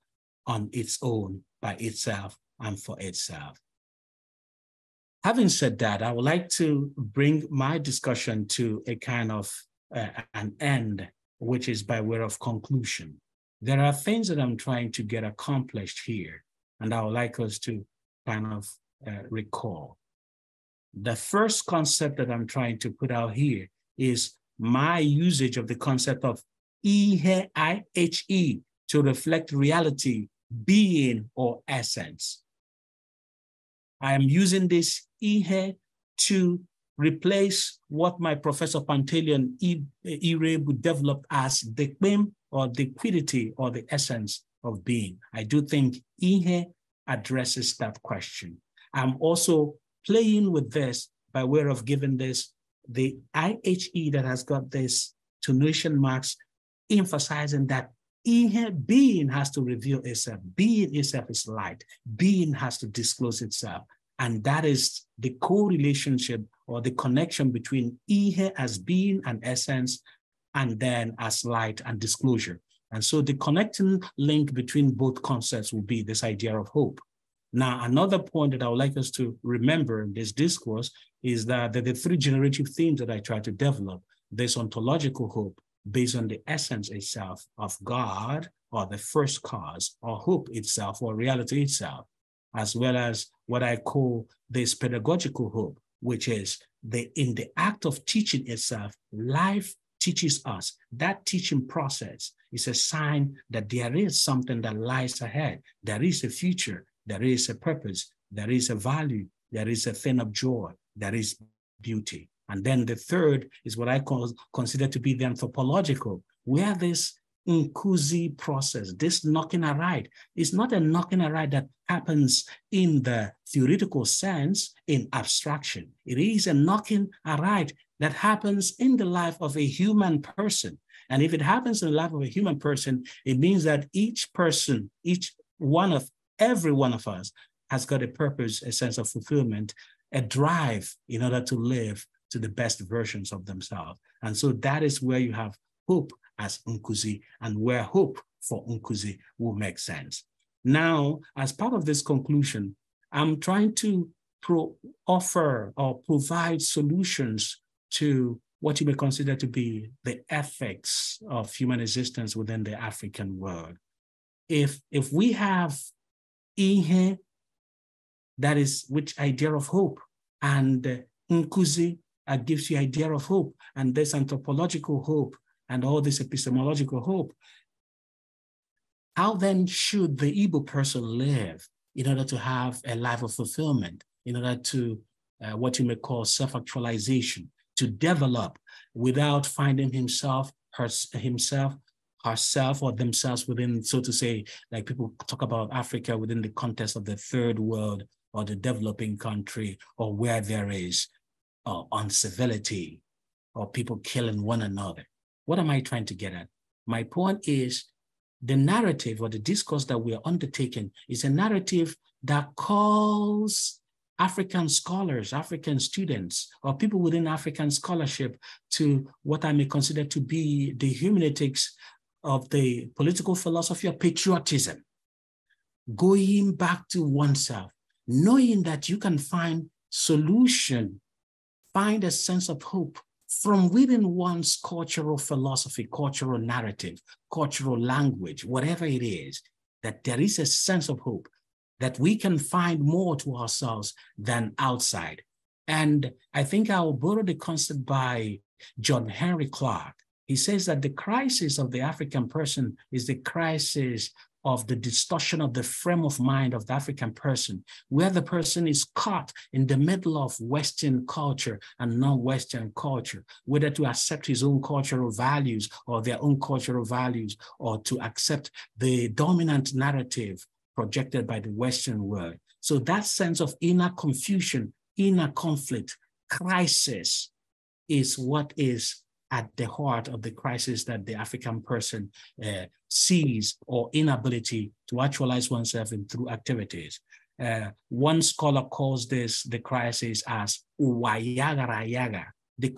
on its own by itself and for itself. having said that, I would like to bring my discussion to a kind of uh, an end, which is by way of conclusion. There are things that I'm trying to get accomplished here, and I would like us to kind of uh, recall. The first concept that I'm trying to put out here is my usage of the concept of I-H-E, to reflect reality, being, or essence. I am using this ihe to replace what my Professor Pantaleon Iroegbu developed as the kpim or the quiddity or the essence of being. I do think ihe addresses that question. I'm also playing with this by way of giving this the IHE that has got this tonation marks emphasizing that Ihe being has to reveal itself. Being itself is light. Being has to disclose itself. And that is the co-relationship or the connection between ihe as being and essence, and then as light and disclosure. And so the connecting link between both concepts will be this idea of hope. Now, another point that I would like us to remember in this discourse is that the three generative themes that I try to develop. This ontological hope based on the essence itself of God or the first cause or hope itself or reality itself, as well as what I call this pedagogical hope, which is the in the act of teaching itself, life teaches us. That teaching process is a sign that there is something that lies ahead. There is a future there is a purpose, there is a value, there is a thing of joy, there is beauty. And then the third is what I call, consider to be the anthropological, where this Nkuzi process, this knocking around, is not a knocking around that happens in the theoretical sense in abstraction. It is a knocking around that happens in the life of a human person. And if it happens in the life of a human person, it means that each person, each one of every one of us has got a purpose, a sense of fulfillment, a drive in order to live to the best versions of themselves. And so that is where you have hope as Nkuzi and where hope for Nkuzi will make sense. Now, as part of this conclusion, I'm trying to offer or provide solutions to what you may consider to be the effects of human existence within the African world. If, if we have ihe, that is which idea of hope. And Nkuzi uh, gives you idea of hope. And this anthropological hope and all this epistemological hope. How then should the Igbo person live in order to have a life of fulfillment, in order to uh, what you may call self-actualization, to develop without finding himself, her, himself herself or themselves within, so to say, like people talk about Africa within the context of the third world or the developing country or where there is uh, uncivility or people killing one another. What am I trying to get at? My point is the narrative or the discourse that we're undertaking is a narrative that calls African scholars, African students, or people within African scholarship to what I may consider to be the hermeneutics of the political philosophy of patriotism, going back to oneself, knowing that you can find solution, find a sense of hope from within one's cultural philosophy, cultural narrative, cultural language, whatever it is, that there is a sense of hope, that we can find more to ourselves than outside. And I think I will borrow the concept by John Henrik Clarke. he says that the crisis of the African person is the crisis of the distortion of the frame of mind of the African person, where the person is caught in the middle of Western culture and non-Western culture, whether to accept his own cultural values or their own cultural values, or to accept the dominant narrative projected by the Western world. So that sense of inner confusion, inner conflict, crisis is what is at the heart of the crisis that the African person uh, sees or inability to actualize oneself in through activities. Uh, one scholar calls this the crisis as uwayagarayaga, the,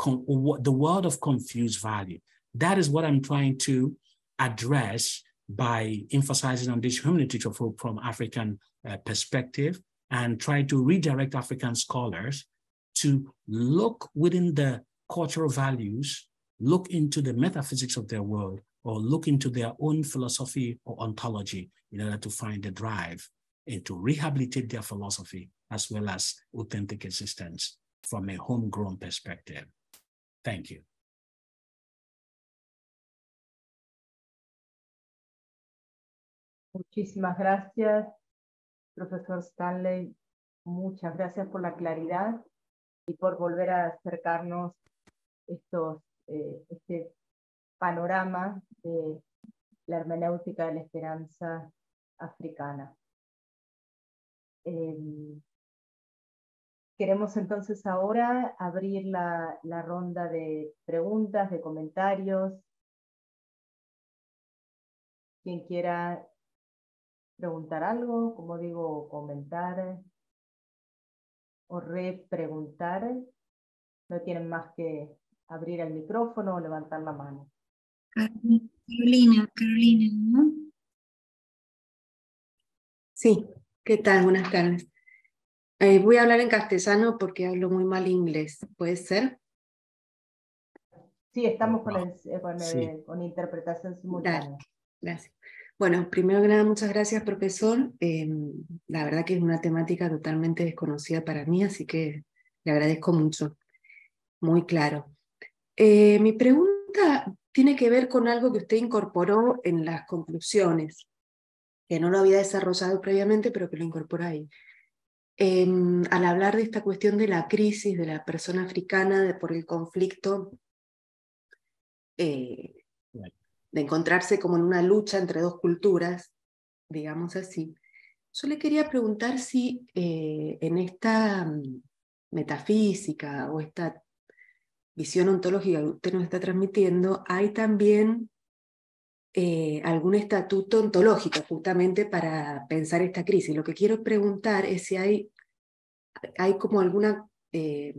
the world of confused value. That is what I'm trying to address by emphasizing on this of hope from African uh, perspective and try to redirect African scholars to look within the cultural values, look into the metaphysics of their world, or look into their own philosophy or ontology in order to find the drive and to rehabilitate their philosophy as well as authentic existence from a homegrown perspective. Thank you. Muchísimas gracias, profesor Stanley. Muchas gracias por la claridad y por volver a acercarnos estos, eh, este panorama de la hermenéutica de la esperanza africana. Eh, queremos entonces ahora abrir la, la ronda de preguntas, de comentarios. Quien quiera preguntar algo, como digo, comentar o repreguntar, no tienen más que abrir el micrófono o levantar la mano. Carolina, Carolina, ¿no? Sí, ¿qué tal? Buenas tardes. Eh, voy a hablar en castellano porque hablo muy mal inglés, ¿puede ser? Sí, estamos con, eh, con, interpretación simultánea. gracias. Bueno, primero que nada, muchas gracias, profesor. Em, la verdad que es una temática totalmente desconocida para mí, así que le agradezco mucho. Muy claro. Eh, mi pregunta tiene que ver con algo que usted incorporó en las conclusiones, que no lo había desarrollado previamente, pero que lo incorporó ahí. Em, al hablar de esta cuestión de la crisis de la persona africana por el conflicto eh, de encontrarse como en una lucha entre dos culturas, digamos así, yo le quería preguntar si eh, en esta mm, metafísica o esta visión ontológica que usted nos está transmitiendo, hay también eh, algún estatuto ontológico justamente para pensar esta crisis. Lo que quiero preguntar es si hay, hay como alguna eh,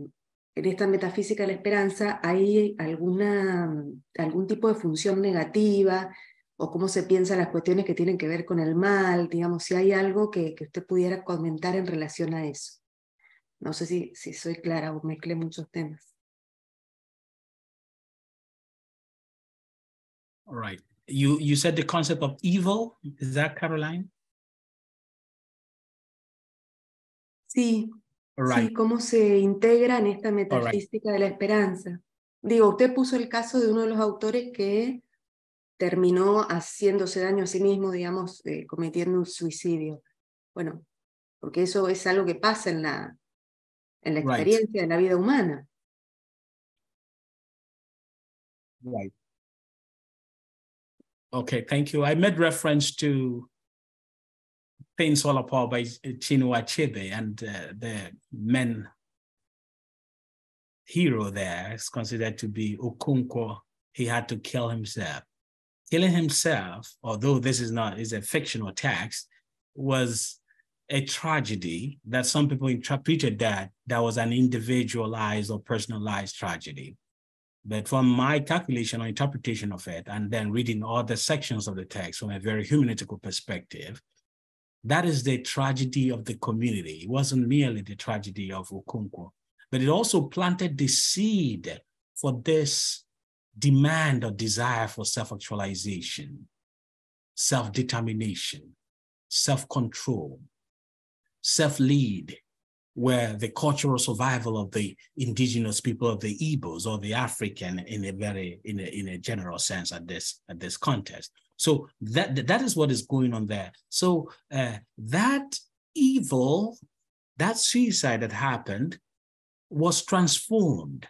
en esta metafísica de la esperanza hay alguna, algún tipo de función negativa o cómo se piensan las cuestiones que tienen que ver con el mal, digamos, si hay algo que, usted pudiera comentar en relación a eso. No sé si, si soy clara o mezclé muchos temas. All right. You, you said the concept of evil. Is that Caroline? Sí, Sí, cómo se integra en esta metafísica de la esperanza. Digo, usted puso el caso de uno de los autores que terminó haciéndose daño a sí mismo, digamos, eh, cometiendo un suicidio. Bueno, porque eso es algo que pasa en la, en la experiencia de la vida humana. Right. Okay, thank you. I made reference to Things Fall Apart by Chinua Achebe and uh, the men hero there is considered to be Okonkwo. He had to kill himself. Killing himself, although this is not is a fictional text, was a tragedy that some people interpreted that that was an individualized or personalized tragedy. But from my calculation or interpretation of it, and then reading all the sections of the text from a very hermeneutical perspective, that is the tragedy of the community. It wasn't merely the tragedy of Okonkwo, but it also planted the seed for this demand or desire for self-actualization, self-determination, self-control, self-lead, where the cultural survival of the indigenous people of the Igbos or the African in a very in a, in a general sense at this at this context so that, that is what is going on there. So uh, that evil, that suicide that happened was transformed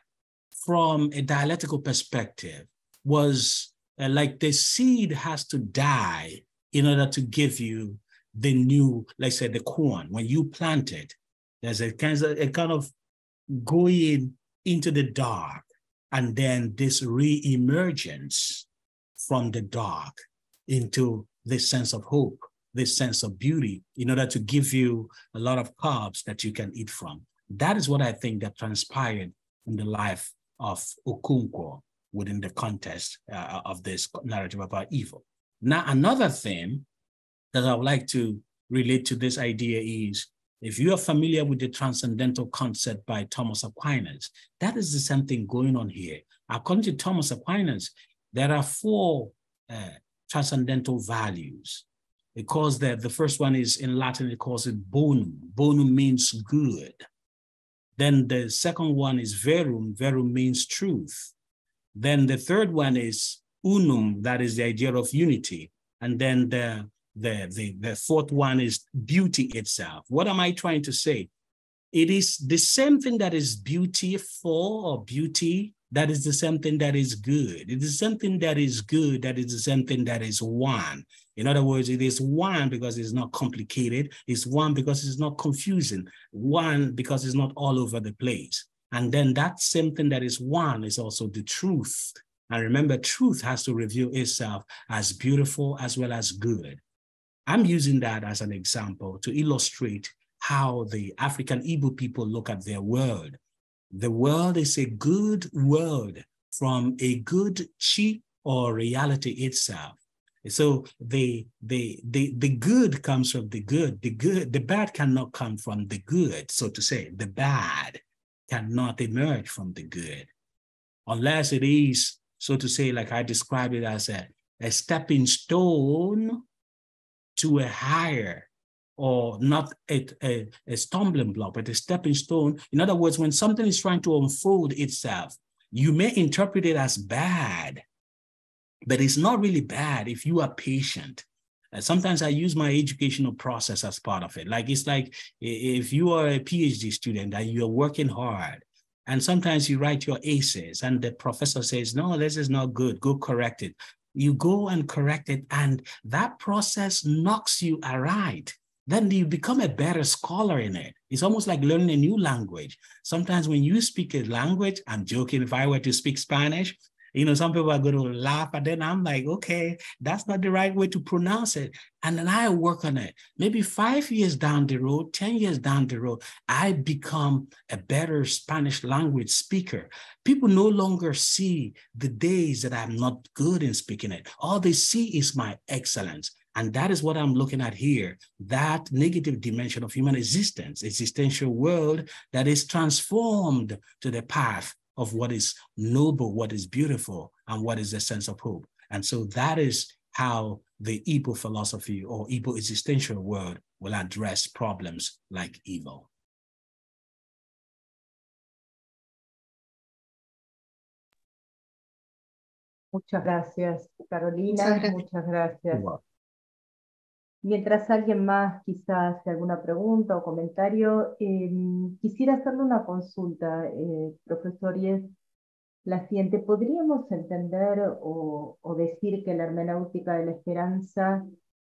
from a dialectical perspective, was uh, like the seed has to die in order to give you the new, let's say the corn. When you plant it, there's a kind of, a kind of going into the dark and then this re-emergence from the dark into this sense of hope, this sense of beauty, in order to give you a lot of carbs that you can eat from. That is what I think that transpired in the life of Okonkwo within the context uh, of this narrative about evil. Now, another thing that I would like to relate to this idea is If you are familiar with the transcendental concept by Thomas Aquinas, that is the same thing going on here. According to Thomas Aquinas, there are four uh, transcendental values. Because the, the first one is in Latin, it calls it bonum. Bonum means good. Then the second one is verum. Verum means truth. Then the third one is unum, that is the idea of unity. And then the, the, the, the fourth one is beauty itself. What am I trying to say? It is the same thing that is beautiful or beauty that is the same thing that is good. It is something that is good, that is the same thing that is one. In other words, it is one because it's not complicated. It's one because it's not confusing. One because it's not all over the place. And then that same thing that is one is also the truth. And remember, truth has to reveal itself as beautiful as well as good. I'm using that as an example to illustrate how the African Igbo people look at their world. The world is a good world from a good chi or reality itself. So the, the, the, the good comes from the good. The good, the bad cannot come from the good, so to say. The bad cannot emerge from the good. Unless it is, so to say, like I described it as a, a stepping stone to a higher or not a, a, a, stumbling block, but a stepping stone. In other words, when something is trying to unfold itself, you may interpret it as bad, but it's not really bad if you are patient. Uh, sometimes I use my educational process as part of it. Like it's like if you are a PhD student and you're working hard, and sometimes you write your aces, and the professor says, No, this is not good, go correct it. You go and correct it, and that process knocks you aright then you become a better scholar in it. It's almost like learning a new language. Sometimes when you speak a language, I'm joking, if I were to speak Spanish, you know, some people are going to laugh, but then I'm like, okay, that's not the right way to pronounce it. And then I work on it. Maybe five years down the road, 10 years down the road, I become a better Spanish language speaker. People no longer see the days that I'm not good in speaking it. All they see is my excellence. And that is what I'm looking at here, that negative dimension of human existence, existential world that is transformed to the path of what is noble, what is beautiful, and what is the sense of hope. And so that is how the Igbo philosophy or Igbo existential world will address problems like evil. Muchas gracias, Carolina. Muchas gracias. Mientras alguien más quizás hace alguna pregunta o comentario, em, quisiera hacerle una consulta, eh, profesor, y es la siguiente. ¿Podríamos entender o, decir que la hermenéutica de la esperanza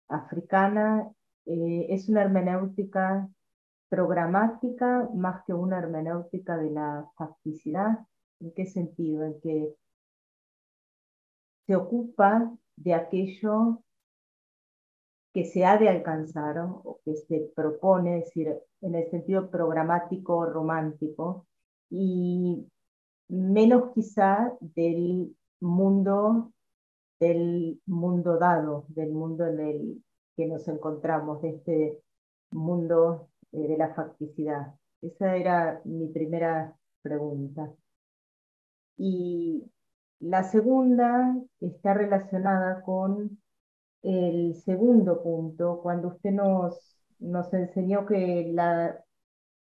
africana eh, es una hermenéutica programática más que una hermenéutica de la facticidad? ¿En qué sentido? En que se ocupa de aquello que se ha de alcanzar o que se propone, es decir, en el sentido programático romántico, y menos quizá del mundo, del mundo dado, del mundo en el que nos encontramos, de este mundo eh, de la facticidad. Esa era mi primera pregunta. Y la segunda está relacionada con el segundo punto, cuando usted nos, nos enseñó que la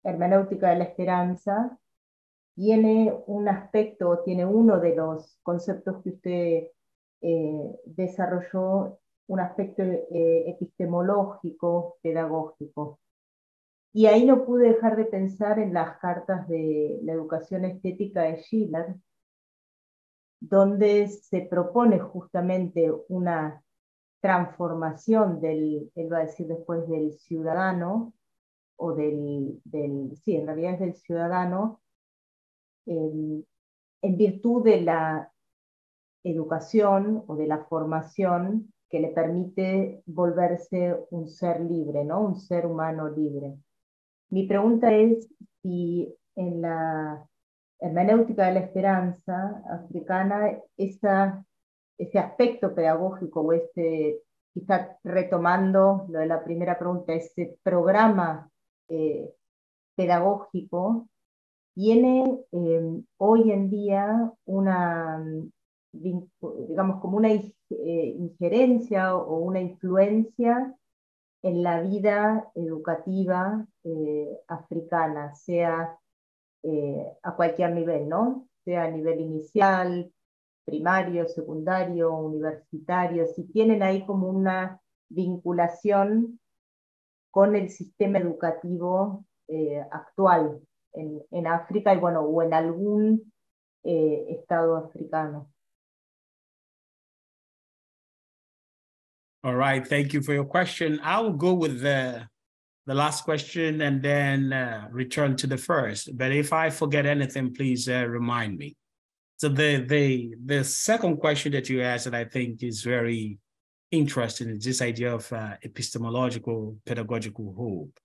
hermenéutica de la esperanza tiene un aspecto, tiene uno de los conceptos que usted eh, desarrolló, un aspecto eh, epistemológico, pedagógico. Y ahí no pude dejar de pensar en las cartas de la educación estética de Schiller, donde se propone justamente una transformación del, él va a decir después, del ciudadano, o del, del sí, en realidad es del ciudadano, en virtud de la educación o de la formación que le permite volverse un ser libre, ¿no? un ser humano libre. Mi pregunta es si en la hermenéutica de la esperanza africana esa ese aspecto pedagógico o este, quizá retomando lo de la primera pregunta, ese programa eh, pedagógico tiene em, hoy en día una, digamos, como una eh, injerencia o una influencia en la vida educativa eh, africana, sea a cualquier nivel, ¿no? Sea a nivel inicial, primario, secundario, universitario, si tienen ahí como una vinculación con el sistema educativo eh, actual en, África y bueno, o en algún eh, estado africano. All right, thank you for your question. I will go with the the last question and then uh, return to the first. But if I forget anything, please uh, remind me. So the the the second question that you asked that I think is very interesting is this idea of uh, epistemological pedagogical hope.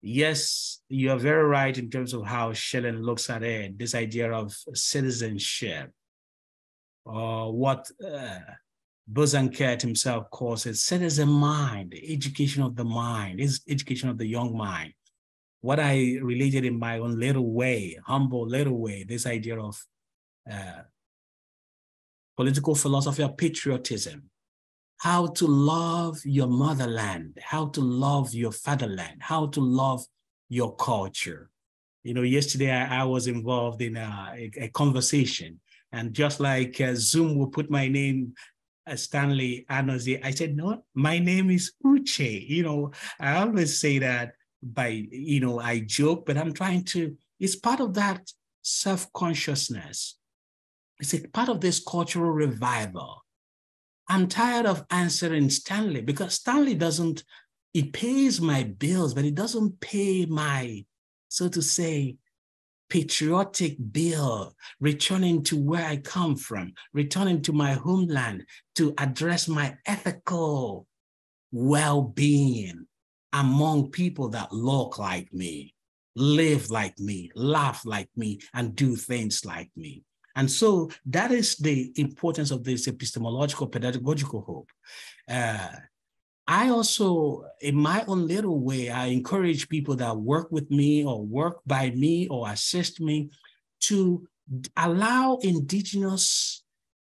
Yes, you are very right in terms of how Schiller looks at it. This idea of citizenship, or what uh, Bosanquet himself calls it citizen mind, education of the mind, is education of the young mind what I related in my own little way, humble little way, this idea of uh, political philosophy of patriotism, how to love your motherland, how to love your fatherland, how to love your culture. You know, yesterday I, I was involved in a, a, a, conversation, and just like uh, Zoom will put my name uh, Stanley Anozie. I said, no, my name is Uche. You know, I always say that by, you know, I joke, but I'm trying to, it's part of that self-consciousness. It's a part of this cultural revival. I'm tired of answering Stanley because Stanley doesn't, it pays my bills, but it doesn't pay my, so to say, patriotic bill, returning to where I come from, returning to my homeland to address my ethical well being, among people that look like me, live like me, laugh like me, and do things like me. And so that is the importance of this epistemological pedagogical hope. Uh, I also, in my own little way, I encourage people that work with me or work by me or assist me to allow indigenous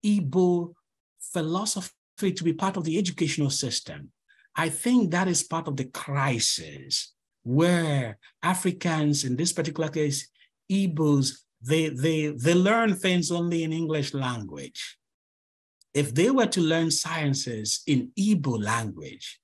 Igbo philosophy to be part of the educational system. I think that is part of the crisis where Africans, in this particular case, Igbos, they, they, they learn things only in English language. If they were to learn sciences in Igbo language,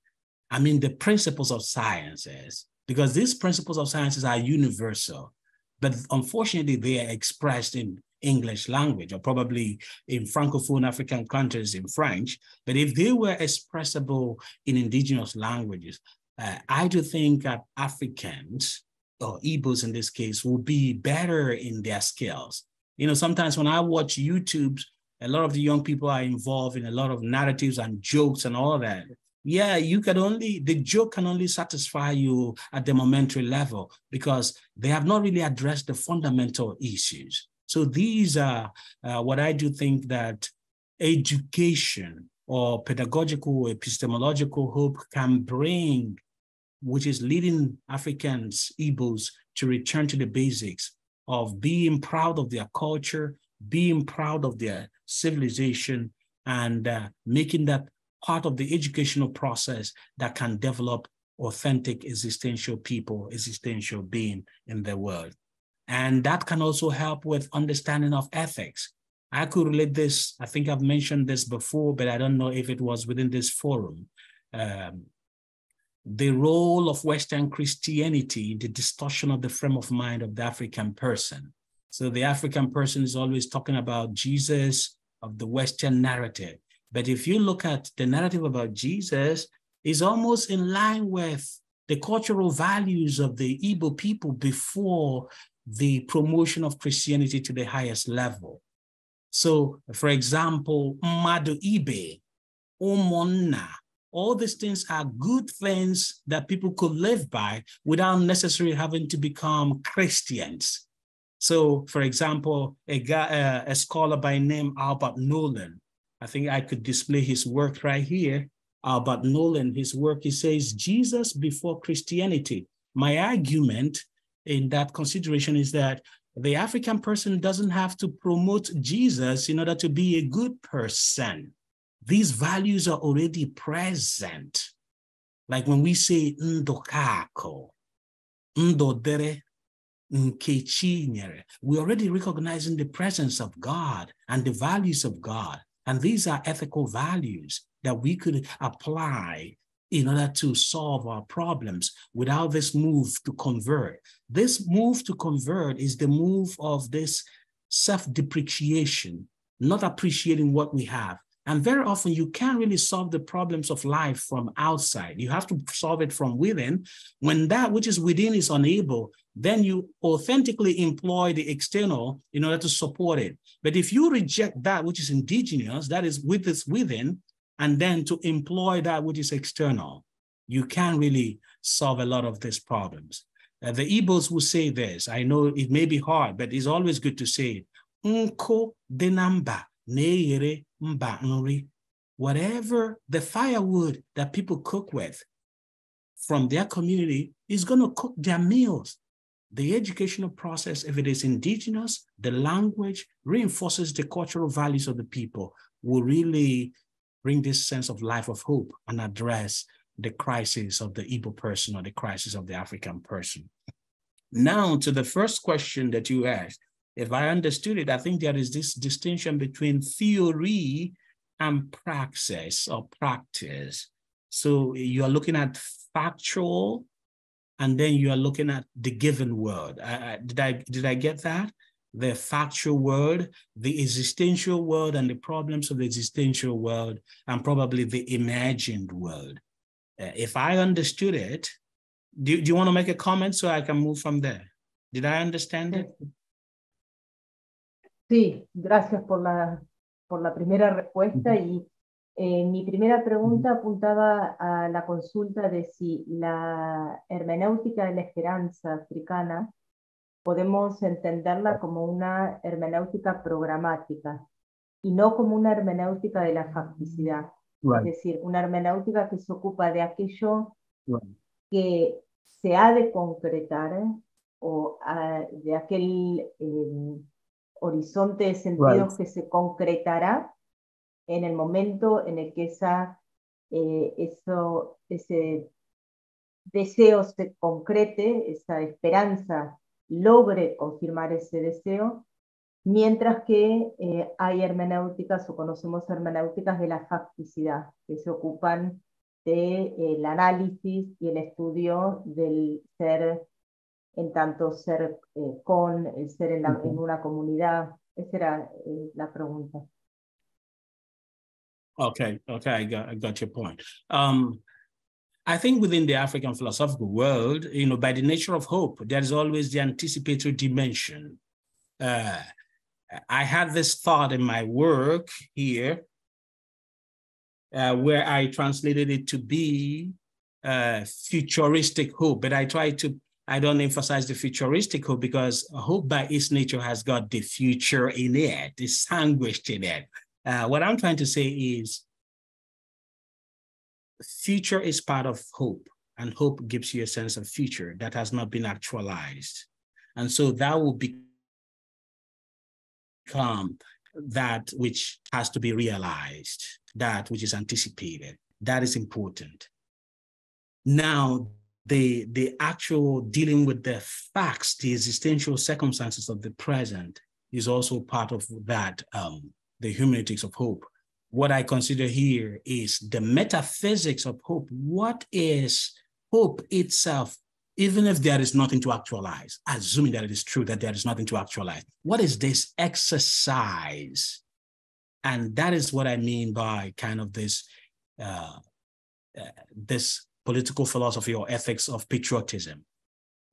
I mean the principles of sciences, because these principles of sciences are universal, but unfortunately they are expressed in English language or probably in Francophone African countries in French. But if they were expressible in indigenous languages, uh, I do think that Africans or Igbos in this case will be better in their skills. You know, sometimes when I watch YouTube, a lot of the young people are involved in a lot of narratives and jokes and all that. Yeah, you can only, the joke can only satisfy you at the momentary level because they have not really addressed the fundamental issues. So these are uh, what I do think that education or pedagogical or epistemological hope can bring, which is leading Africans, Igbos, to return to the basics of being proud of their culture, being proud of their civilization, and uh, making that part of the educational process that can develop authentic existential people, existential being in the world. And that can also help with understanding of ethics. I could relate this, I think I've mentioned this before, but I don't know if it was within this forum. Um, the role of Western Christianity in the distortion of the frame of mind of the African person. So the African person is always talking about Jesus of the Western narrative. But if you look at the narrative about Jesus, is almost in line with the cultural values of the Igbo people before the promotion of Christianity to the highest level. So, for example, Madu Ibe, Umunna, all these things are good things that people could live by without necessarily having to become Christians. So, for example, a, guy, uh, a scholar by name Albert Nolan, I think I could display his work right here. Albert Nolan, his work, he says, Jesus before Christianity. My argument in that consideration is that the African person doesn't have to promote Jesus in order to be a good person. These values are already present. Like when we say ndokako, ndodere, nkechinyere, we're already recognizing the presence of God and the values of God. And these are ethical values that we could apply in order to solve our problems without this move to convert. This move to convert is the move of this self depreciation, not appreciating what we have. And very often you can't really solve the problems of life from outside. You have to solve it from within. When that which is within is unable, then you authentically employ the external in order to support it. But if you reject that which is indigenous, that is with this within, and then to employ that which is external, you can't really solve a lot of these problems. Uh, the Igbos will say this. I know it may be hard, but it's always good to say it. Nko denamba neere mba nri. Whatever the firewood that people cook with from their community is going to cook their meals. The educational process, if it is indigenous, the language reinforces the cultural values of the people, will really bring this sense of life of hope and address the crisis of the Igbo person or the crisis of the African person. Now, to the first question that you asked, if I understood it, I think there is this distinction between theory and praxis or practice. So you are looking at factual, and then you are looking at the given word. I, did I did I get that? The factual world, the existential world, and the problems of the existential world, and probably the imagined world. Uh, if I understood it, do, do you want to make a comment so I can move from there? Did I understand it? Sí, gracias por la, por la primera respuesta. Y eh, mi primera pregunta apuntaba a la consulta de si la hermenéutica de la esperanza africana podemos entenderla como una hermenéutica programática y no como una hermenéutica de la facticidad. Es decir, una hermenéutica que se ocupa de aquello que se ha de concretar o ah, de aquel eh, horizonte de sentidos que se concretará en el momento en el que esa, eh, eso, ese deseo se concrete, esa esperanza logre confirmar ese deseo, mientras que eh, hay hermenéuticas o conocemos hermenéuticas de la facticidad, que se ocupan del de, análisis y el estudio del ser en tanto ser eh, con, el ser en, la, en, una comunidad. Esa era eh, la pregunta. Okay, okay, I got, I got your point. Um, I think within the African philosophical world, you know, by the nature of hope, there is always the anticipatory dimension. Uh, I had this thought in my work here, uh, where I translated it to be uh, futuristic hope, but I try to, I don't emphasize the futuristic hope because hope by its nature has got the future in it, it's sandwiched in it. Uh, what I'm trying to say is future is part of hope, and hope gives you a sense of future that has not been actualized. And so that will become that which has to be realized, that which is anticipated. That is important. Now, the, the actual dealing with the facts, the existential circumstances of the present is also part of that, um, the humanities of hope what I consider here is the metaphysics of hope. What is hope itself, even if there is nothing to actualize, assuming that it is true that there is nothing to actualize? What is this exercise? And that is what I mean by kind of this, uh, uh, this political philosophy or ethics of patriotism.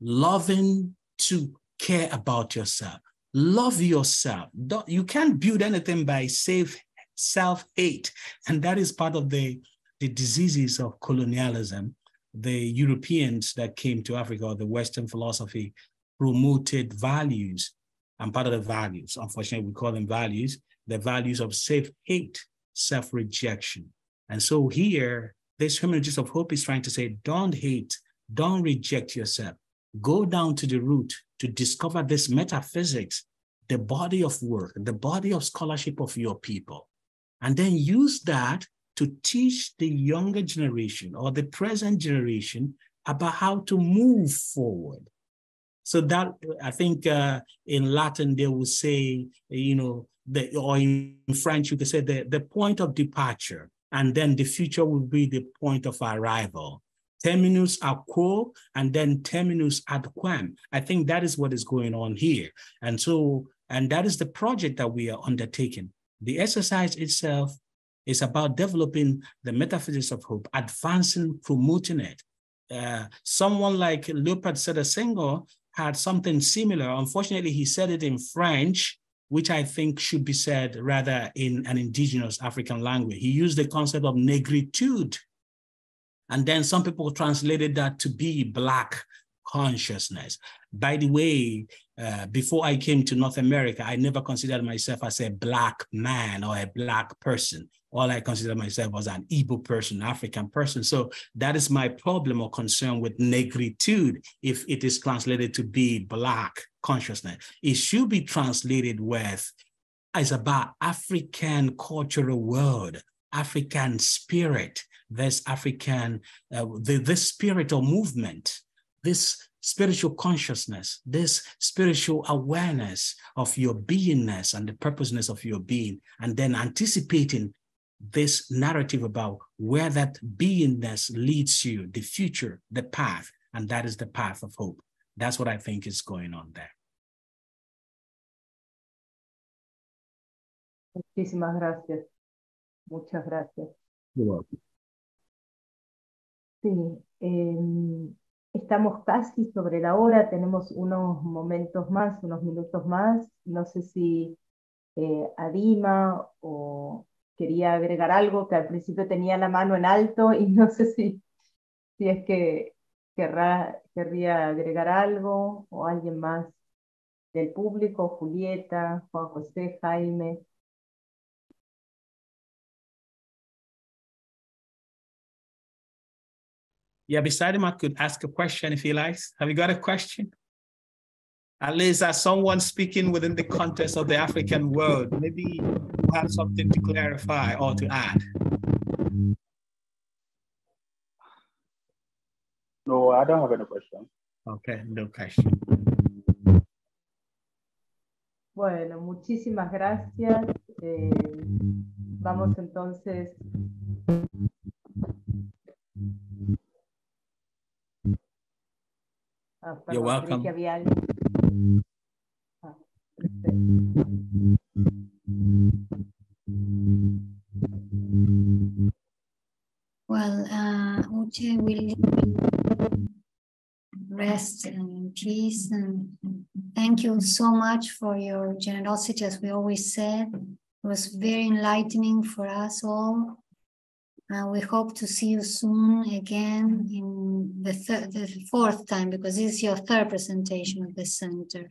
Loving to care about yourself. Love yourself. You can't build anything by safe self-hate. And that is part of the, the diseases of colonialism. The Europeans that came to Africa, or the Western philosophy, promoted values. And part of the values, unfortunately, we call them values, the values of self-hate, self-rejection. And so here, this hermeneutics of hope is trying to say, don't hate, don't reject yourself. Go down to the root to discover this metaphysics, the body of work, the body of scholarship of your people. And then use that to teach the younger generation or the present generation about how to move forward. So that I think uh, in Latin they will say, you know, the, or in French you could say the, the point of departure, and then the future will be the point of arrival. Terminus ad quo, and then terminus ad quem. I think that is what is going on here. And so, and that is the project that we are undertaking. The exercise itself is about developing the metaphysics of hope, advancing, promoting it. Uh, someone like Leopold Sedar Senghor had something similar. Unfortunately, he said it in French, which I think should be said rather in an indigenous African language. He used the concept of negritude. And then some people translated that to be Black consciousness. By the way, uh, before I came to North America, I never considered myself as a Black man or a Black person. All I considered myself was an Igbo person, African person. So that is my problem or concern with negritude if it is translated to be Black consciousness. It should be translated with as about African cultural world, African spirit, this African, uh, the, this spirit or movement, this spiritual consciousness, this spiritual awareness of your beingness and the purposeness of your being, and then anticipating this narrative about where that beingness leads you, the future, the path, and that is the path of hope. That's what I think is going on there. Muchísimas gracias. Muchas gracias. You're welcome. Sí, eh, Estamos casi sobre la hora, tenemos unos momentos más, unos minutos más. No sé si eh, Adima o quería agregar algo, que al principio tenía la mano en alto y no sé si, si es que querrá, querría agregar algo o alguien más del público, Julieta, Juan José, Jaime. Yeah, beside him, I could ask a question if he likes. Have you got a question? At least as someone speaking within the context of the African world, maybe you have something to clarify or to add. No, I don't have any question. Okay, no question. Bueno, muchísimas gracias. Eh, vamos entonces Ah, You're welcome. Ah, well, uh, Uche will rest in peace and thank you so much for your generosity, as we always said. It was very enlightening for us all. Uh, we hope to see you soon again in the, the fourth time because this is your third presentation of the center.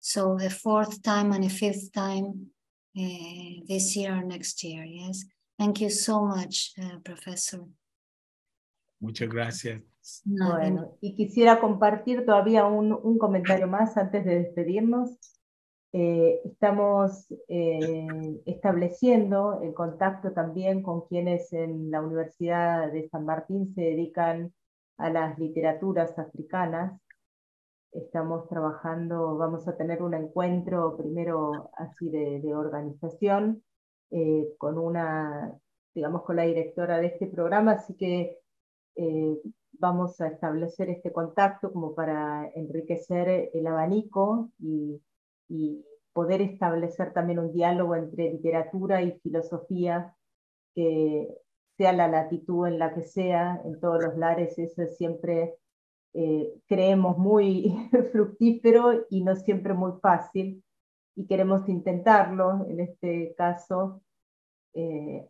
So a fourth time and a fifth time uh, this year or next year. Yes. Thank you so much, uh, Professor. Muchas gracias. Bueno, y quisiera compartir todavía un, un comentario más antes de despedirnos. Eh, estamos eh, estableciendo el contacto también con quienes en la Universidad de San Martín se dedican a las literaturas africanas. Estamos trabajando, vamos a tener un encuentro primero así de, organización eh, con una, digamos, con la directora de este programa, así que vamos a establecer este contacto como para enriquecer el abanico y y poder establecer también un diálogo entre literatura y filosofía que sea la latitud en la que sea, en todos los lares, eso es siempre, eh, creemos, muy fructífero y no siempre muy fácil, y queremos intentarlo, en este caso, eh,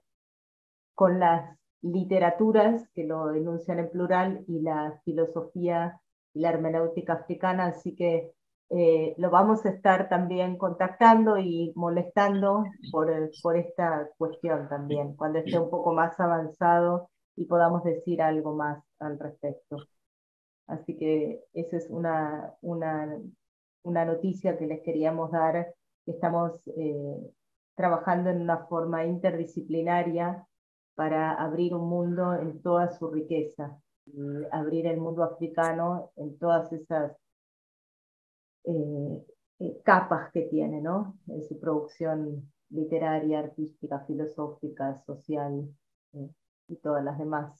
con las literaturas, que lo denuncian en plural, y la filosofía y la hermenéutica africana, así que eh, lo vamos a estar también contactando y molestando por, por esta cuestión también, cuando esté un poco más avanzado y podamos decir algo más al respecto. Así que esa es una, una, una noticia que les queríamos dar, estamos eh, trabajando en una forma interdisciplinaria para abrir un mundo en toda su riqueza, y abrir el mundo africano en todas esas eh, eh, capas que tiene, ¿no? En su producción literaria, artística, filosófica, social eh, y todas las demás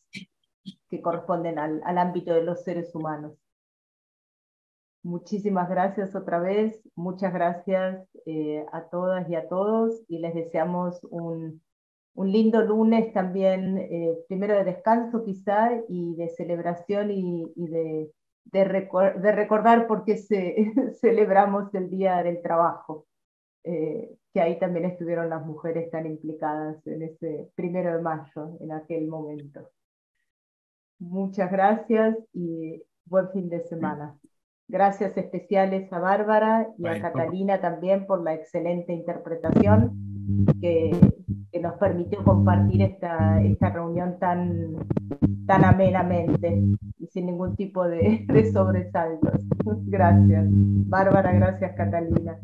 que corresponden al, al ámbito de los seres humanos. Muchísimas gracias otra vez, muchas gracias a todas y a todos y les deseamos un, un lindo lunes también, primero de descanso quizá y de celebración y, y de de, recordar por qué se, celebramos el Día del Trabajo, eh, que ahí también estuvieron las mujeres tan implicadas en ese primero de mayo, en aquel momento. Muchas gracias y buen fin de semana. Gracias especiales a Bárbara y a Catalina también por la excelente interpretación que, que nos permitió compartir esta, esta reunión tan, tan amenamente y sin ningún tipo de, de sobresaltos. Gracias. Bárbara, gracias Catalina.